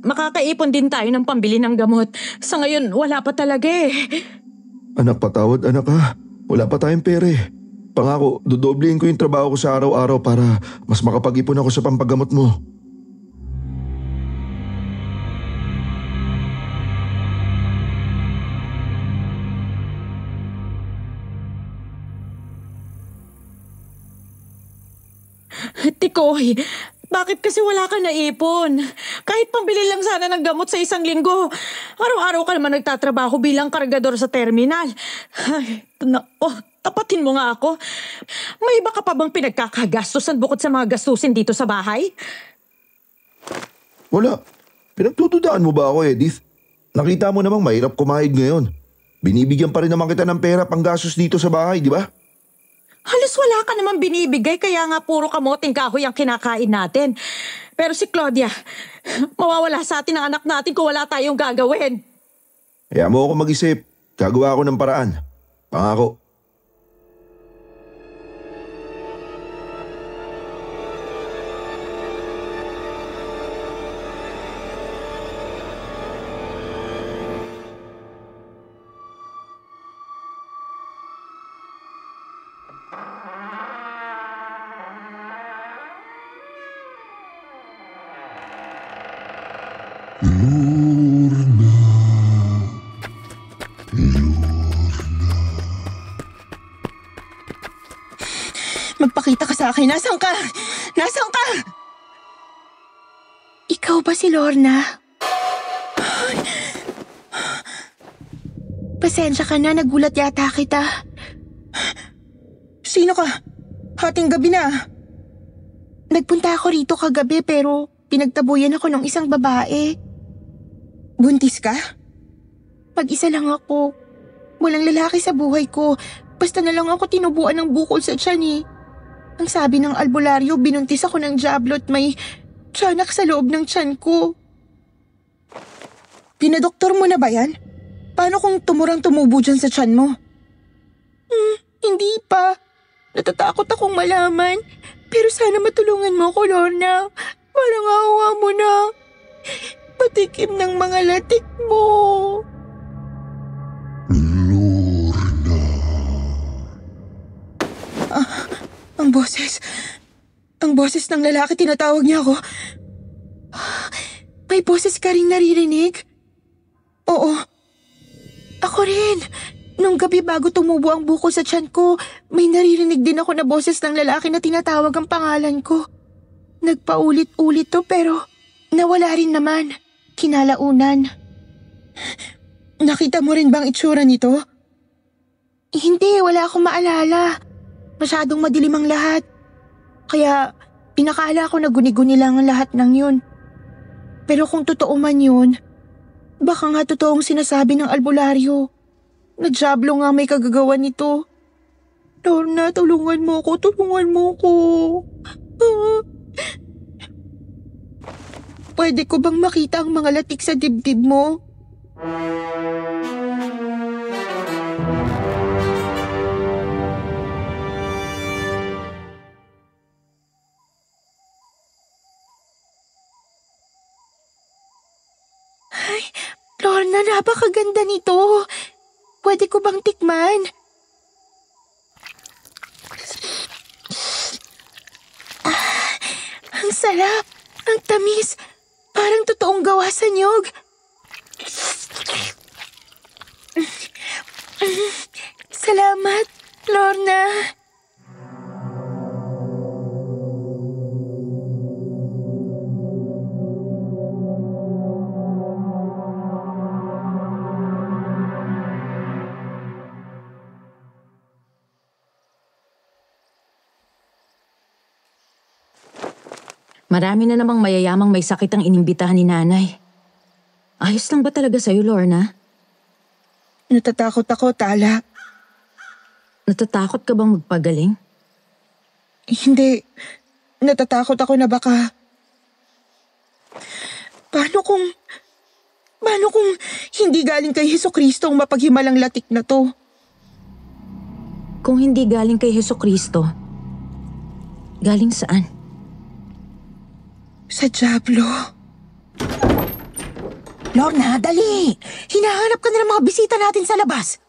Makakaipon din tayo ng pambili ng gamot. Sa ngayon, wala pa talaga eh. Anak, patawad anak ha. Wala pa tayong pere. Pangako, dodoblihin ko yung trabaho ko sa araw-araw para mas makapag-ipon ako sa pampagamot mo. Tikoy, bakit kasi wala ka naipon? Kahit pambili lang sana ng gamot sa isang linggo. Araw-araw ka naman nagtatrabaho bilang kargador sa terminal. Ay, nako, tapatin mo nga ako. May iba ka pa bang pinagkakagastusan bukod sa mga gastusin dito sa bahay? Wala. Pinagtutudaan mo ba ako, Edith? Nakita mo namang mahirap kumain ngayon. Binibigyan pa rin naman kita ng pera pang gastos dito sa bahay, di ba? Halos wala ka naman binibigay kaya nga puro kamoting kahoy ang kinakain natin. Pero si Claudia, mawawala sa atin ang anak natin kung wala tayong gagawin. Kaya mo ako mag-isip. Gagawa ako ng paraan. Pangako. Sa akin. Nasaan ka? Nasaan ka? Ikaw ba si Lorna? Pasensya ka na, nagulat yata kita. Sino ka? Hating gabi na. Nagpunta ako rito kagabi pero pinagtabuyan ako ng isang babae. Buntis ka? Pag-isa lang ako. Walang lalaki sa buhay ko. Basta na lang ako tinubuan ng bukol sa tiyan eh. Ang sabi ng albularyo, binuntis ako ng jablo at may tiyanak sa loob ng tiyan ko. Pinadoktor mo na ba yan? Paano kung tumurang tumubo dyan sa tiyan mo? Hmm, hindi pa. Natatakot akong malaman. Pero sana matulungan mo ko, Lorna. Parang awa mo na. Patikim ng mga latik mo. Ang boses. Ang boses ng lalaki tinatawag niya ako. May boses ka rin naririnig? Oo. Ako rin. Nung gabi bago tumubo ang buko sa tiyan ko, may naririnig din ako na boses ng lalaki na tinatawag ang pangalan ko. Nagpaulit-ulit to pero nawala rin naman. Kinalaunan. Nakita mo rin bang itsura nito? Hindi, wala akong maalala. Masyadong madilim ang lahat. Kaya pinakala ko na guni-guni lang ang lahat ng yun. Pero kung totoo man yun, baka nga totoong sinasabi ng albularyo. Na Diablo nga may kagagawa nito. Lorna, tulungan mo ko, tulungan mo ko. Ah. Pwede ko bang makita ang mga latik sa dibdib mo? Lorna, napakaganda nito. Pwede ko bang tikman? Ah, ang sarap. Ang tamis. Parang totoong gawa sa nyog. Salamat, Lorna. Marami na namang mayayamang may sakit ang inimbitahan ni nanay. Ayos lang ba talaga sa'yo, Lorna? Natatakot ako, Tala. Natatakot ka bang magpagaling? Hindi. Natatakot ako na baka... Paano kung... Paano kung hindi galing kay Heso Kristo ang mapaghimalang latik na to? Kung hindi galing kay Heso Kristo, galing saan? Sa Diablo. Lorna, dali! Hinahanap ka na ng mga bisita natin sa labas.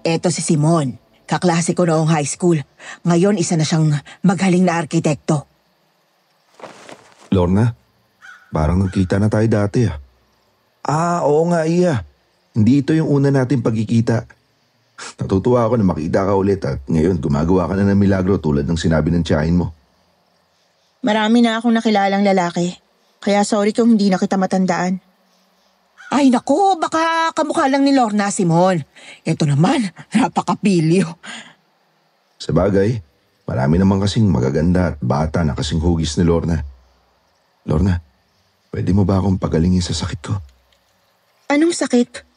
Eto si Simon. Kaklase ko noong high school. Ngayon isa na siyang magaling na arkitekto. Lorna, Parang nagkita na tayo dati ah. Ah, oo nga iya. Hindi ito yung una natin pagkikita. Natutuwa ako na makita ka ulit at ngayon gumagawa ka na ng milagro tulad ng sinabi ng tiyahin mo. Marami na akong nakilalang lalaki. Kaya sorry kung hindi na kita matandaan. Ay nako, baka kamukha lang ni Lorna Simon. Ito naman, napakapilyo. Sa bagay, marami naman kasing magaganda at bata na kasing hugis ni Lorna. Lorna, pwede mo ba akong pagalingin sa sakit ko? Anong sakit?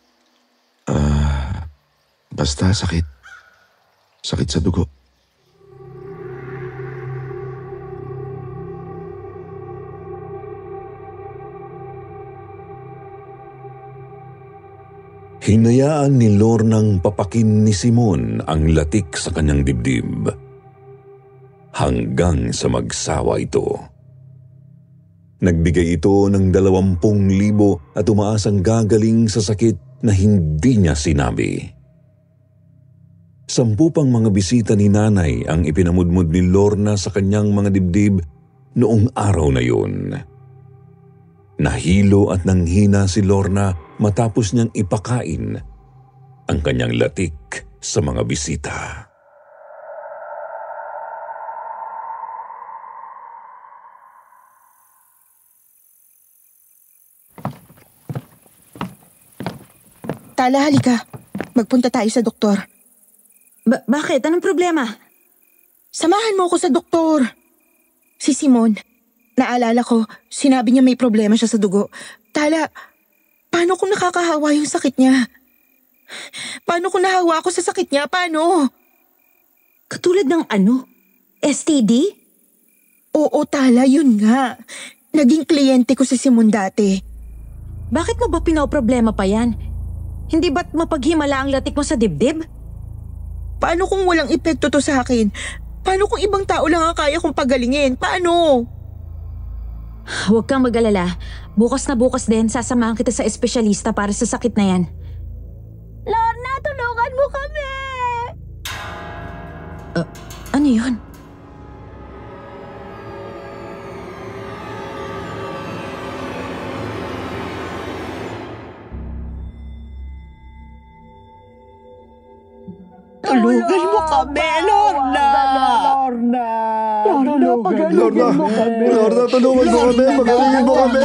Basta sakit. Sakit sa dugo. Hinayaan ni Lornang papakin ni Simon ang latik sa kanyang dibdib. Hanggang sa magsawa ito. Nagbigay ito ng dalawampung libo at umaasang gagaling sa sakit na hindi niya sinabi. Sampu pang mga bisita ni nanay ang ipinamudmud ni Lorna sa kanyang mga dibdib noong araw na yun. Nahilo at nanghina si Lorna matapos niyang ipakain ang kanyang latik sa mga bisita. Tala, halika. Magpunta tayo sa doktor. Ba- bakit? Anong problema? Samahan mo ako sa doktor. Si Simon. Naalala ko, sinabi niya may problema siya sa dugo. Tala, paano kung nakakahawa yung sakit niya? Paano kung nahawa ako sa sakit niya? Paano? Katulad ng ano? STD? Oo, Tala, yun nga. Naging kliyente ko si Simon dati. Bakit mo ba pinoproblema pa yan? Hindi ba't mapaghimala ang latik mo sa dibdib? Paano kung walang epekto to sa akin? Paano kung ibang tao lang ang kaya kong pagalingin? Paano? Huwag kang mag-alala. Bukas na bukas din, sasamahan kita sa espesyalista para sa sakit na yan. Lorna, tulungan mo kami! ano yun? Tulungan mo kami, Lorna! Lorna! Lorna, Lorna! Lorna, tulungan mo kami! Pagalingin mo kami!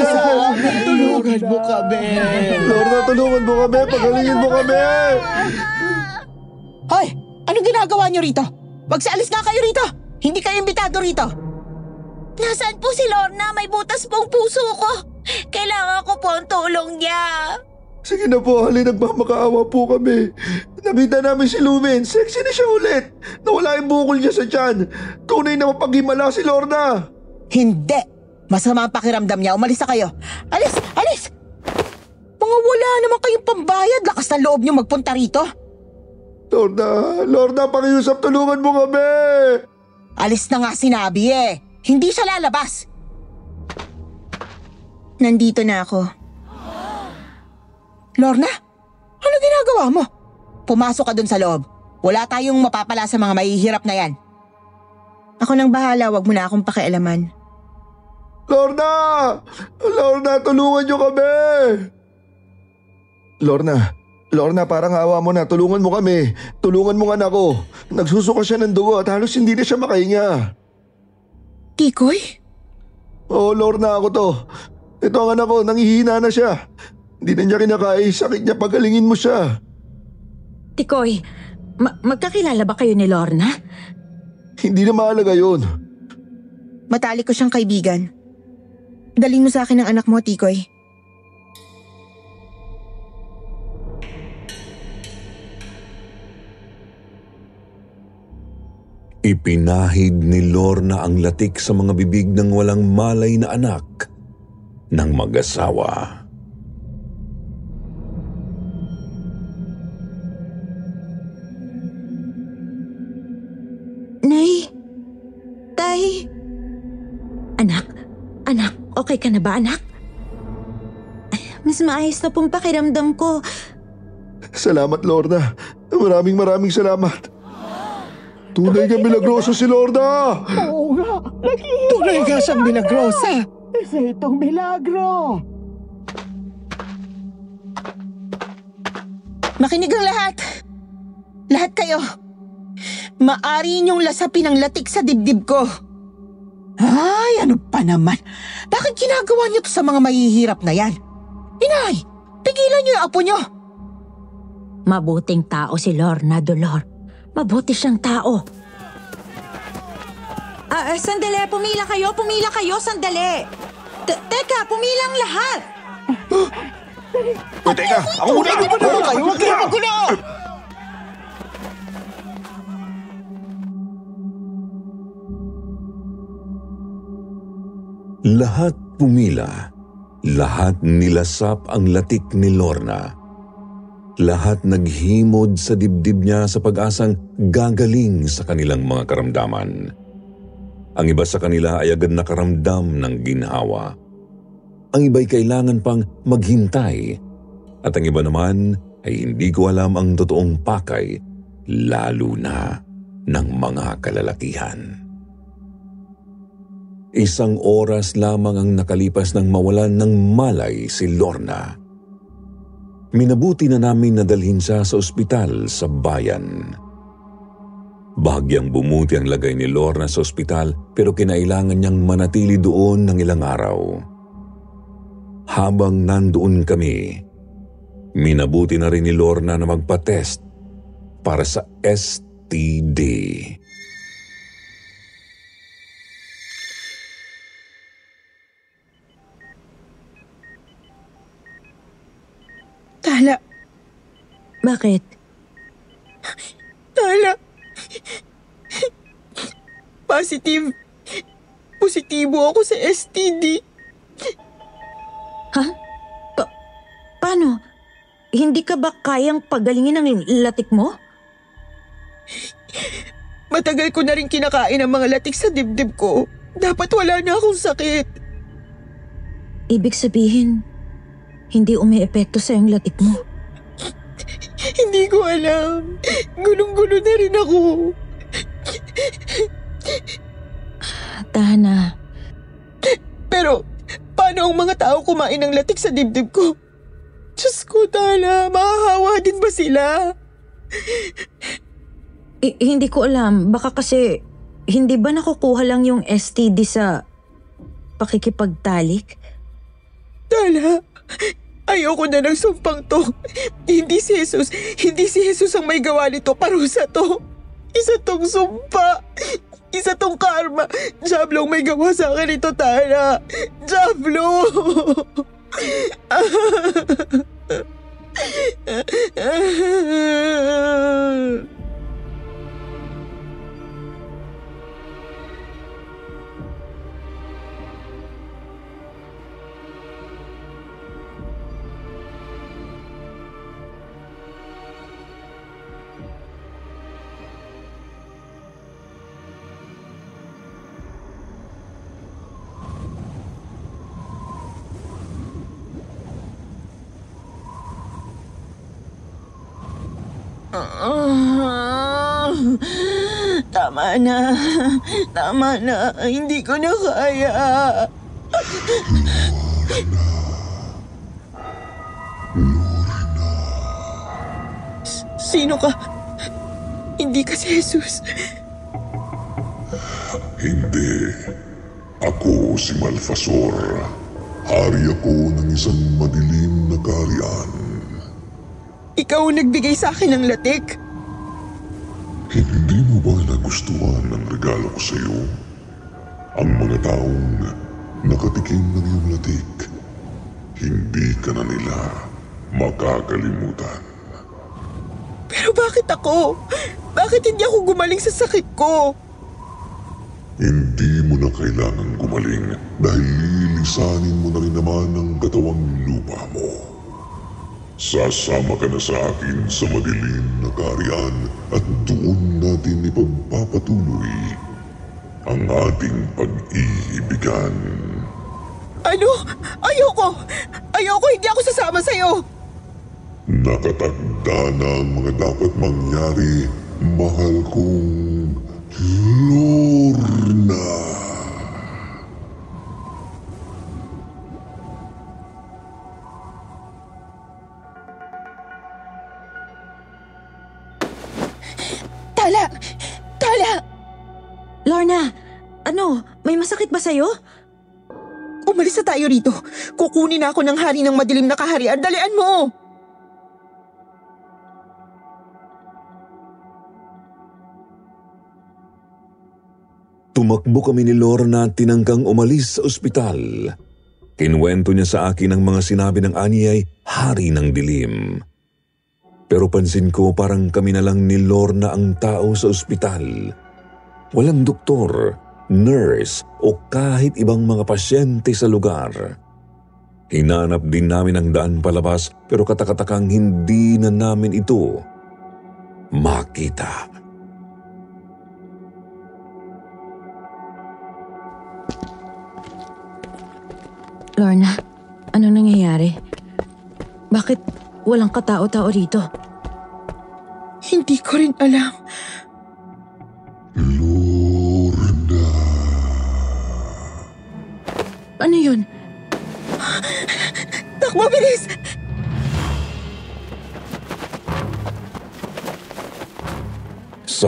Tulungan mo kami! Lorna, tulungan mo kami! Pagalingin mo kami! Hoy! Anong ginagawa niyo rito? Magsialis nga kayo rito! Hindi kayo imbitado rito! Nasaan po si Lorna? May butas pong puso ko. Kailangan ko po ang tulong niya. Sige na po, halin nagmamakaawa po kami. Nabita namin si Lumen. Sexy na siya ulit. Nawala yung bukol niya sa tiyan. Tunay na mapaghimala si Lorna. Hindi! Masama ang pakiramdam niya. Umalis na kayo. Alis! Alis! Mga wala naman kayong pambayad. Lakas ng loob niyo magpunta rito. Lorna, Lorna, pakiusap, tulungan mo kami. Alis na nga sinabi eh. Hindi siya lalabas. Nandito na ako. Lorna, ano ginagawa mo? Pumasok ka dun sa loob. Wala tayong mapapala sa mga mahihirap na yan. Ako nang bahala, wag mo na akong pakialaman. Lorna! Lorna, tulungan niyo kami! Lorna, Lorna, parang awa mo na. Tulungan mo kami. Tulungan mo ang anak ko. Nagsusuka siya ng dugo at halos hindi na siya makahinga. Tikoy? Oo, Lorna, ako to. Ito ang anak ko, nangihina na siya. Hindi na niya kinakain, sakit niya, pagalingin mo siya. Tikoy, ma- magkakilala ba kayo ni Lorna? Hindi na mahalaga yun. Matalik ko siyang kaibigan. Dalhin mo sa akin ang anak mo, Tikoy. Ipinahid ni Lorna ang latik sa mga bibig ng walang malay na anak ng mag-asawa. Anak? Anak, okay ka na ba, anak? Ay, Mas maayos na pong pakiramdam ko. Salamat, Lorna. Maraming maraming salamat. Tunay ka milagroso si Lorna! Tunay ka siyang milagrosa. Isa itong milagro! Makinig ang lahat. Lahat kayo. Maari niyong lasapin ang latik sa dibdib ko. Ay, ano pa naman? Bakit ginagawa niyo to sa mga mahihirap na yan? Inay, pigilan niyo yung apo niyo! Mabuting tao si Lorna Dolor. Mabuti siyang tao. Ah, ah, sandali, pumila kayo, pumila kayo, sandali. Te- teka, pumila ang lahat. Uy, teka! Ako muna! Ano kayo? Huwag kayo Lahat pumila. Lahat nilasap ang latik ni Lorna. Lahat naghimod sa dibdib niya sa pag-asang gagaling sa kanilang mga karamdaman. Ang iba sa kanila ay agad nakaramdam ng ginhawa. Ang iba'y kailangan pang maghintay. At ang iba naman ay hindi ko alam ang totoong pakay, lalo na ng mga kalalakihan. Isang oras lamang ang nakalipas nang mawalan ng malay si Lorna. Minabuti na namin nadalhin siya sa ospital sa bayan. Bahagyang bumuti ang lagay ni Lorna sa ospital pero kinailangan niyang manatili doon ng ilang araw. Habang nandoon kami, minabuti na rin ni Lorna na magpa-test para sa STD. Tala, Bakit? tala. Positive. Positibo ako sa STD. Ha? Pa- paano? Hindi ka ba kayang pagalingin ang latik mo? Matagal ko na rin kinakain ang mga latik sa dibdib ko. Dapat wala na akong sakit. Ibig sabihin, hindi umiepekto sa yung latik mo. Hindi ko alam. Gulong-gulo na rin ako. Tana, Pero, paano ang mga tao kumain ng latik sa dibdib ko? Diyos ko, Tala, mahahawa din ba sila? i- hindi ko alam. Baka kasi, hindi ba nakukuha lang yung STD sa pakikipagtalik? Tala, ayoko na ng sumpang to. Hindi si Jesus, hindi si Jesus ang may gawa nito, parusa to. Isa tong sumpa. Isa tong karma. Diablo may gawa sa akin ito, Tala. Diablo! Ah, Tama na. Tama na. Hindi ko na kaya. Sino ka? Hindi ka si Jesus. Hindi. Ako si Malfasor. Hari ako ng isang madilim na kaharian. Ikaw ang nagbigay sa akin ng latik. Hindi mo ba nagustuhan ang regalo ko sa iyo? Ang mga taong nakatikim ng iyong latik, hindi ka na nila makakalimutan. Pero bakit ako? Bakit hindi ako gumaling sa sakit ko? Hindi mo na kailangan gumaling dahil lilisanin mo na rin naman ang katawang lupa mo. Sasama ka na sa akin sa madilim na kaharian at doon natin ipagpapatuloy ang ating pag-iibigan. Ano? Ayoko! Ayoko! Hindi ako sasama sa'yo! Nakatagda na ang mga dapat mangyari, mahal kong Lorna. Lorna, ano? May masakit ba sa'yo? Umalis na tayo rito. Kukunin na ako ng hari ng madilim na kaharian. Dalian mo! Tumakbo kami ni Lorna at tinangkang umalis sa ospital. Kinwento niya sa akin ang mga sinabi ng ani ay hari ng dilim. Pero pansin ko parang kami na lang ni Lorna ang tao sa ospital. Walang doktor, nurse o kahit ibang mga pasyente sa lugar. Hinanap din namin ang daan palabas pero katakatakang hindi na namin ito makita. Lorna, anong nangyayari? Bakit walang katao-tao rito? Hindi ko rin alam. Lorna.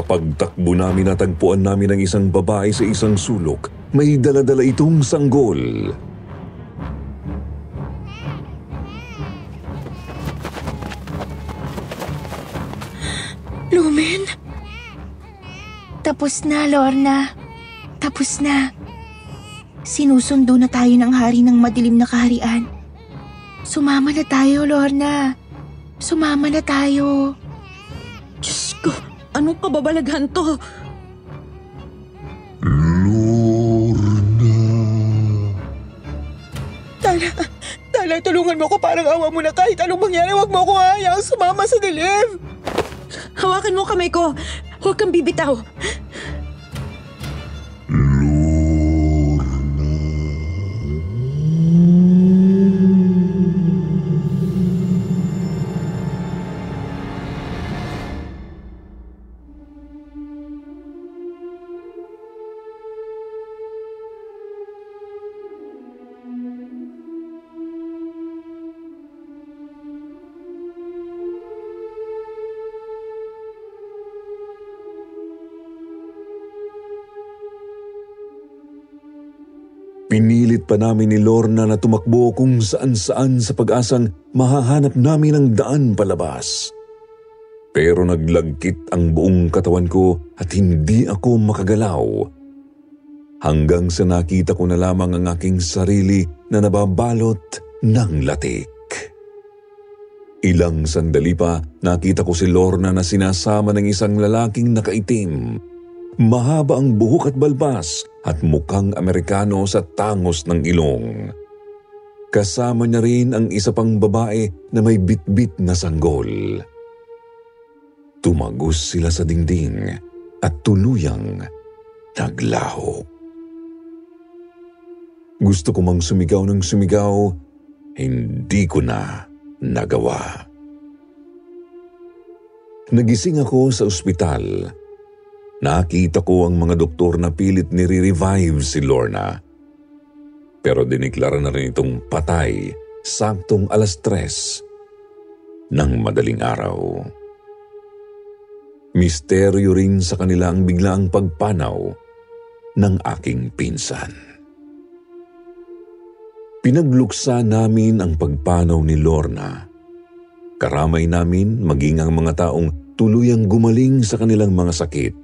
Pagtakbo namin natagpuan namin ang isang babae sa isang sulok. May daladala itong sanggol. Lumen? Tapos na, Lorna. Tapos na. Sinusundo na tayo ng hari ng madilim na kaharian. Sumama na tayo, Lorna. Sumama na tayo. Ko, kababalaghan to? Lorna. Tala, Tala, tulungan mo ko parang awa mo na kahit anong mangyari, wag mo ako hayaang sumama sa dilim. Hawakan mo kamay ko. Huwag kang bibitaw. Pinilit pa namin ni Lorna na tumakbo kung saan-saan sa pag-asang mahahanap namin ang daan palabas. Pero naglagkit ang buong katawan ko at hindi ako makagalaw. Hanggang sa nakita ko na lamang ang aking sarili na nababalot ng latik. Ilang sandali pa, nakita ko si Lorna na sinasama ng isang lalaking nakaitim. Mahaba ang buhok at balbas at mukhang Amerikano sa tangos ng ilong. Kasama niya rin ang isa pang babae na may bitbit na sanggol. Tumagos sila sa dingding at tuluyang naglaho. Gusto ko mang sumigaw ng sumigaw, hindi ko na nagawa. Nagising ako sa ospital. Nakita ko ang mga doktor na pilit nire-revive si Lorna. Pero diniklara na rin itong patay saktong alas tres ng madaling araw. Misteryo rin sa kanila ang biglaang pagpanaw ng aking pinsan. Pinagluksa namin ang pagpanaw ni Lorna. Karamay namin maging ang mga taong tuluyang gumaling sa kanilang mga sakit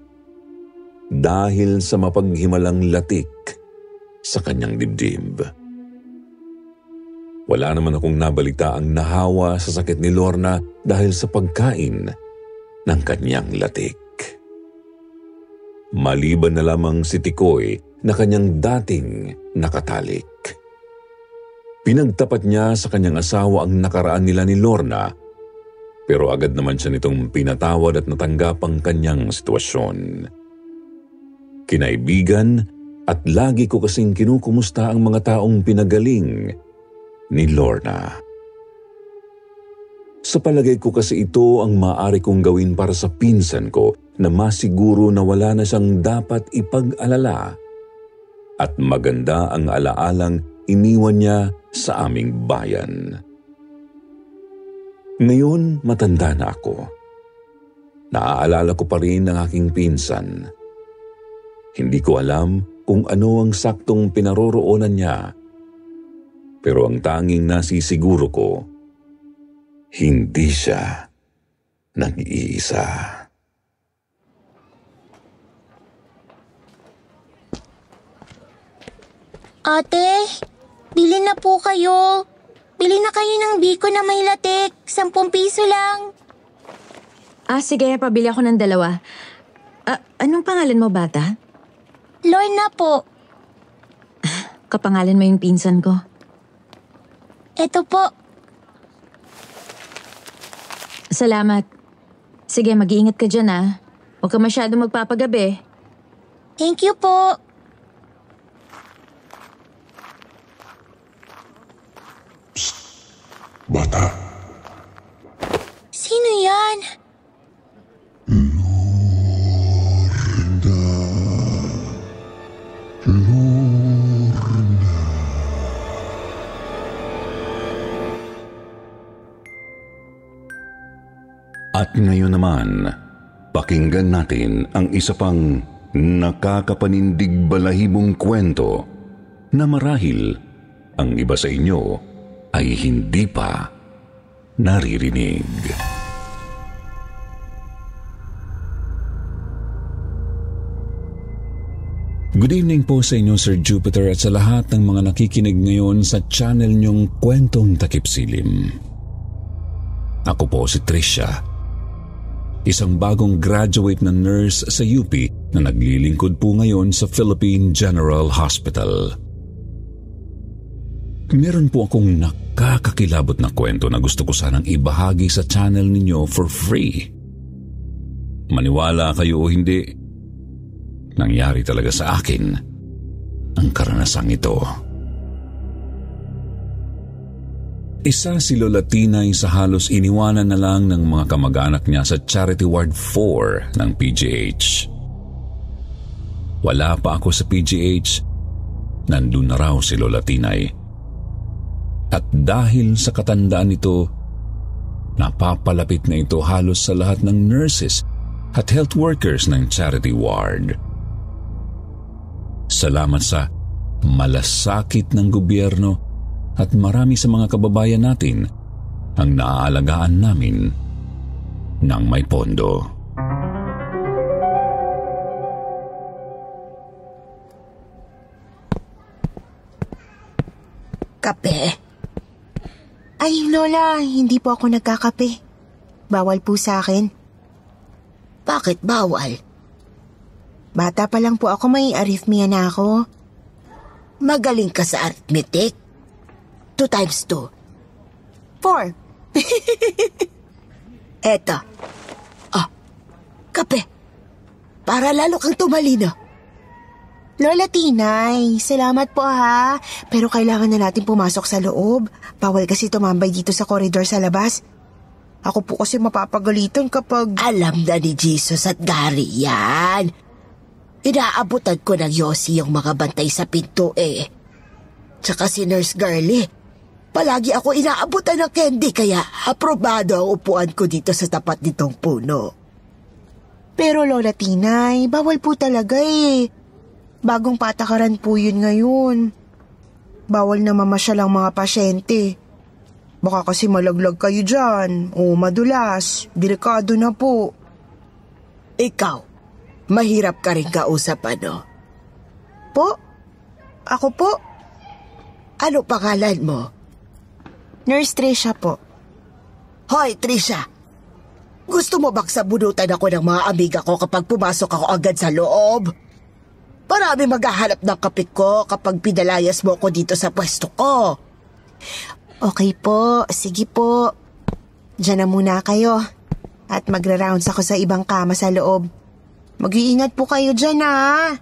dahil sa mapaghimalang latik sa kanyang dibdib. Wala naman akong nabalita ang nahawa sa sakit ni Lorna dahil sa pagkain ng kanyang latik. Maliban na lamang si Tikoy na kanyang dating nakatalik. Pinagtapat niya sa kanyang asawa ang nakaraan nila ni Lorna pero agad naman siya nitong pinatawad at natanggap ang kanyang sitwasyon. Kinaibigan at lagi ko kasing kinukumusta ang mga taong pinagaling ni Lorna. Sa palagay ko kasi ito ang maaari kong gawin para sa pinsan ko na masiguro na wala na siyang dapat ipag-alala at maganda ang alaalang iniwan niya sa aming bayan. Ngayon matanda na ako. naaalala ko pa rin ang aking pinsan. Hindi ko alam kung ano ang saktong pinaroroonan niya. Pero ang tanging nasisiguro ko, hindi siya nag-iisa. Ate, bili na po kayo. Bili na kayo ng biko na may latik. Sampung piso lang. Ah, sige, pabili ako ng dalawa. Ah, anong pangalan mo, bata? Lorna po. Kapangalan mo yung pinsan ko. Ito po. Salamat. Sige, mag-iingat ka dyan ah. Huwag ka masyado magpapagabi. Thank you po. Bata, Sino yan? Ngayon naman, pakinggan natin ang isa pang nakakapanindig balahibong kwento na marahil ang iba sa inyo ay hindi pa naririnig. Good evening po sa inyo Sir Jupiter at sa lahat ng mga nakikinig ngayon sa channel niyong Kwentong Takip Silim. Ako po si Trisha, isang bagong graduate na nurse sa UP na naglilingkod po ngayon sa Philippine General Hospital. Meron po akong nakakakilabot na kwento na gusto ko sanang ibahagi sa channel ninyo for free. Maniwala kayo o hindi, nangyari talaga sa akin ang karanasang ito. Isa si Lola Tinay sa halos iniwanan na lang ng mga kamag-anak niya sa Charity Ward 4 ng PGH. Wala pa ako sa PGH, nandun na raw si Lola Tinay. At dahil sa katandaan nito, napapalapit na ito halos sa lahat ng nurses at health workers ng charity ward. Salamat sa malasakit ng gobyerno at marami sa mga kababayan natin ang naaalagaan namin ng may pondo. Kape. Ay, Lola, hindi po ako nagkakape. Bawal po sa akin. Bakit bawal? Bata pa lang po ako may arrhythmia na ako. Magaling ka sa arithmetic? Two times two. Four. Eto. Oh, kape. Para lalo kang tumalino. Lola Tinay, salamat po ha. Pero kailangan na natin pumasok sa loob. Bawal kasi tumambay dito sa koridor sa labas. Ako po kasi mapapagalitan kapag... Alam na ni Jesus at Gary yan. Inaabutan ko ng Yossi yung mga bantay sa pinto eh. Tsaka si Nurse Girlie. Palagi ako inaabutan ng candy kaya aprobado ang upuan ko dito sa tapat nitong puno. Pero Lola Tinay, bawal po talaga eh. Bagong patakaran po yun ngayon. Bawal na mamasyal ang mga pasyente. Baka kasi malaglag kayo dyan o madulas. Delikado na po. Ikaw, mahirap ka rin kausap ano? Po? Ako po? Ano pangalan mo? Nurse Trisha po. Hoy, Trisha! Gusto mo bang sabunutan ako ng mga amiga ko kapag pumasok ako agad sa loob? Marami maghahanap ng kapit ko kapag pinalayas mo ako dito sa pwesto ko. Okay po, sige po. Diyan na muna kayo. At magra-rounds ako sa ibang kama sa loob. Mag-iingat po kayo dyan ha.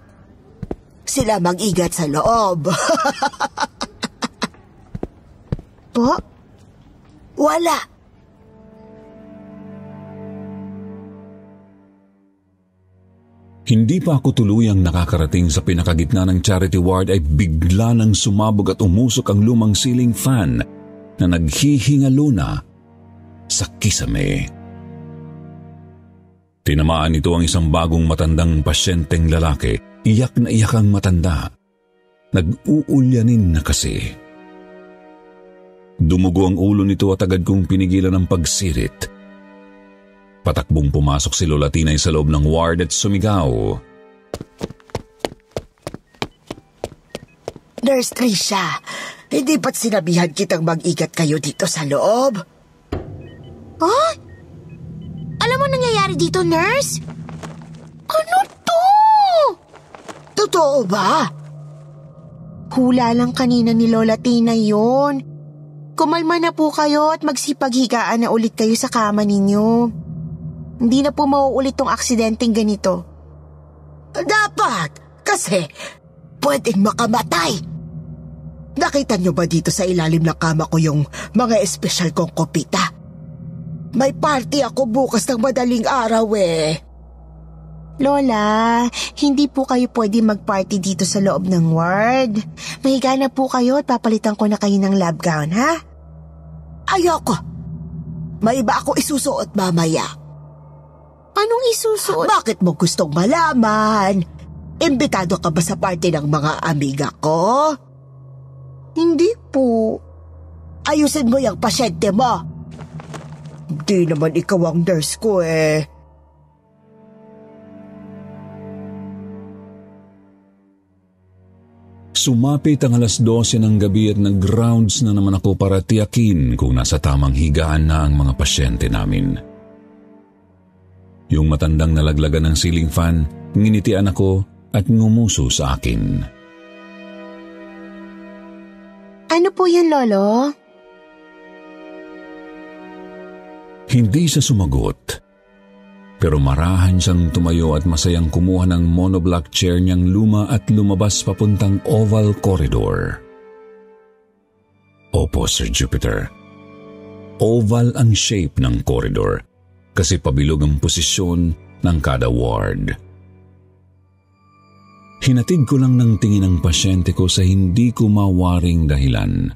Sila mag-ingat sa loob. po? Wala. Hindi pa ako tuluyang nakakarating sa pinakagitna ng charity ward ay bigla nang sumabog at umusok ang lumang ceiling fan na naghihingalo na sa kisame. Tinamaan nito ang isang bagong matandang pasyenteng lalaki. Iyak na iyak ang matanda. Nag-uulyanin na kasi. Dumugo ang ulo nito at agad kong pinigilan ng pagsirit. Patakbong pumasok si Lola Tinay sa loob ng ward at sumigaw. Nurse Trisha, hindi ba't sinabihan kitang mag-igat kayo dito sa loob? Oh? Alam mo nangyayari dito, nurse? Ano to? Totoo ba? Hula lang kanina ni Lola Tina yon. Kumalma na po kayo at magsipaghigaan na ulit kayo sa kama ninyo. Hindi na po mauulit tong aksidenteng ganito. Dapat! Kasi pwedeng makamatay. Nakita niyo ba dito sa ilalim ng kama ko yung mga espesyal kong kopita? May party ako bukas ng madaling araw eh. Lola, hindi po kayo pwede mag-party dito sa loob ng ward. Mahiga na po kayo at papalitan ko na kayo ng lab gown, ha? Ayoko. May iba ako isusuot mamaya. Anong isusuot? Bakit mo gustong malaman? Imbitado ka ba sa party ng mga amiga ko? Hindi po. Ayusin mo yung pasyente mo. Hindi naman ikaw ang nurse ko eh. Sumapit ang alas 12 ng gabi at nag-rounds na naman ako para tiyakin kung nasa tamang higaan na ang mga pasyente namin. Yung matandang nalaglagan ng ceiling fan, nginitian ako at ngumuso sa akin. Ano po yan, Lolo? Hindi siya sumagot. Pero marahan siyang tumayo at masayang kumuha ng monoblock chair niyang luma at lumabas papuntang oval corridor. Opo, Sir Jupiter. Oval ang shape ng corridor kasi pabilog ang posisyon ng kada ward. Hinatid ko lang ng tingin ang pasyente ko sa hindi ko mawaring dahilan.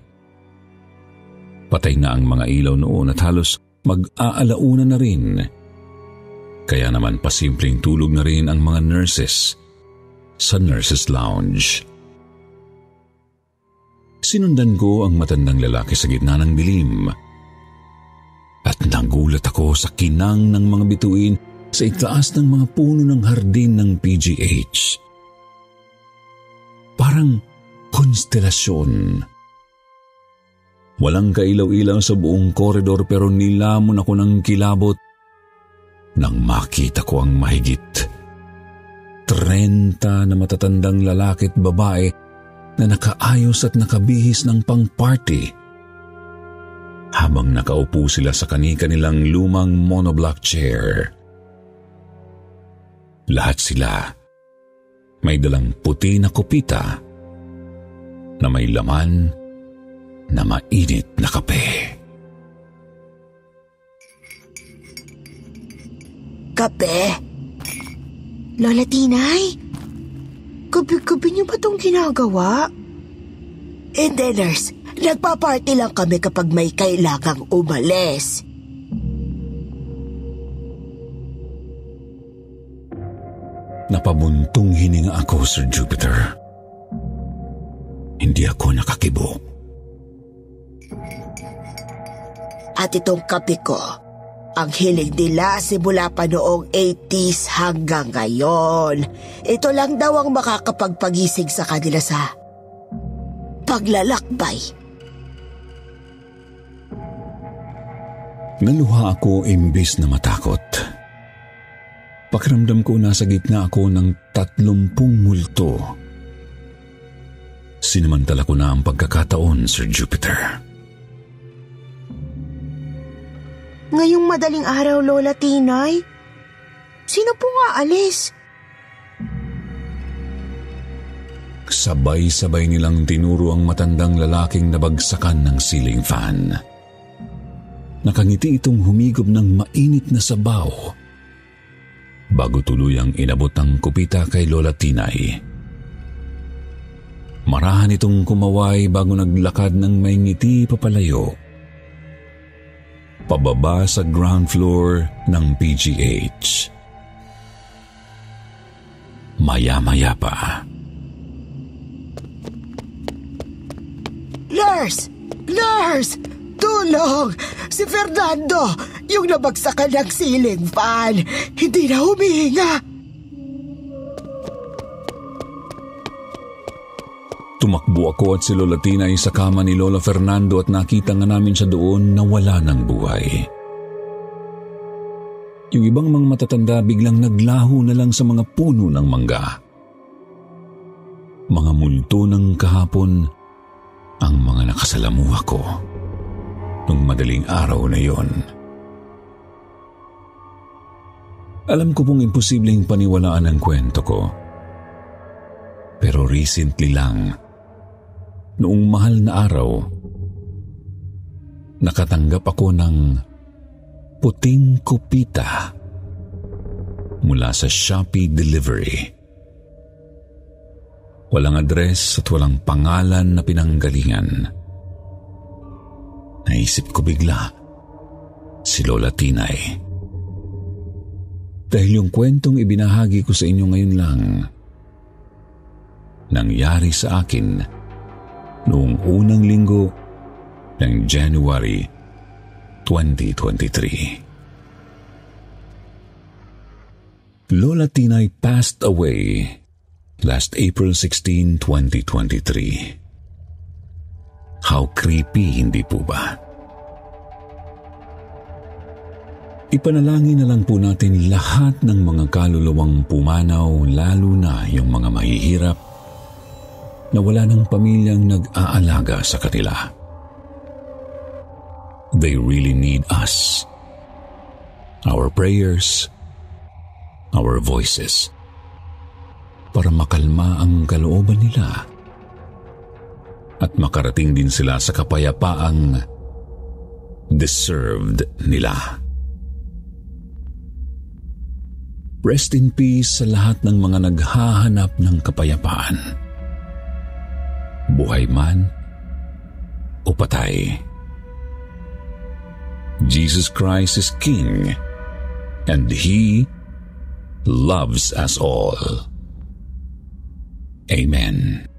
Patay na ang mga ilaw noon at halos mag-aalauna na rin kaya naman pasimpleng tulog na rin ang mga nurses sa nurses lounge. Sinundan ko ang matandang lalaki sa gitna ng dilim. At nagulat ako sa kinang ng mga bituin sa itaas ng mga puno ng hardin ng PGH. Parang konstelasyon. Walang kailaw-ilaw sa buong koridor pero nilamon ako ng kilabot nang makita ko ang mahigit. Trenta na matatandang lalaki at babae na nakaayos at nakabihis ng pang-party. Habang nakaupo sila sa kani-kanilang lumang monoblock chair. Lahat sila may dalang puti na kupita na may laman na mainit na kape. Kape? Lola Tinay? Gabi-gabi niyo ba itong ginagawa? Hindi, nurse. Nagpa-party lang kami kapag may kailangang umalis. Napabuntong hininga ako, Sir Jupiter. Hindi ako nakakibo. At itong kape ko, ang hiling nila simula pa noong 80s hanggang ngayon. Ito lang daw ang makakapagpagising sa kanila sa paglalakbay. Naluha ako imbis na matakot. Pakiramdam ko nasa gitna ako ng tatlumpung multo. Sinamantala ko na ang pagkakataon, Sir Jupiter. Ngayong madaling araw, Lola Tinay? Sino po nga alis? Sabay-sabay nilang tinuro ang matandang lalaking nabagsakan ng ceiling fan. Nakangiti itong humigop ng mainit na sabaw bago tuluyang inabot ang kupita kay Lola Tinay. Marahan itong kumaway bago naglakad ng may ngiti papalayo pababa sa ground floor ng PGH. Maya-maya pa. Lars! Lars! Tulong! Si Fernando! Yung nabagsakan ng ceiling fan! Hindi na humihinga! Tumakbo ako at si Lola Tina ay sa kama ni Lola Fernando at nakita nga namin siya doon na wala ng buhay. Yung ibang mga matatanda biglang naglaho na lang sa mga puno ng mangga. Mga multo ng kahapon ang mga nakasalamuha ko nung madaling araw na yon. Alam ko pong imposibleng paniwalaan ang kwento ko. Pero recently lang, noong mahal na araw, nakatanggap ako ng puting kupita mula sa Shopee Delivery. Walang address at walang pangalan na pinanggalingan. Naisip ko bigla si Lola Tinay. Dahil yung kwentong ibinahagi ko sa inyo ngayon lang, nangyari sa akin noong unang linggo ng January 2023. Lola Tinay passed away last April 16, 2023. How creepy, hindi po ba? Ipanalangin na lang po natin lahat ng mga kaluluwang pumanaw, lalo na yung mga mahihirap na wala ng pamilyang nag-aalaga sa kanila. They really need us. Our prayers, our voices, para makalma ang kalooban nila at makarating din sila sa kapayapaang deserved nila. Rest in peace sa lahat ng mga naghahanap ng kapayapaan. Buhay man o patay. Jesus Christ is King and He loves us all. Amen.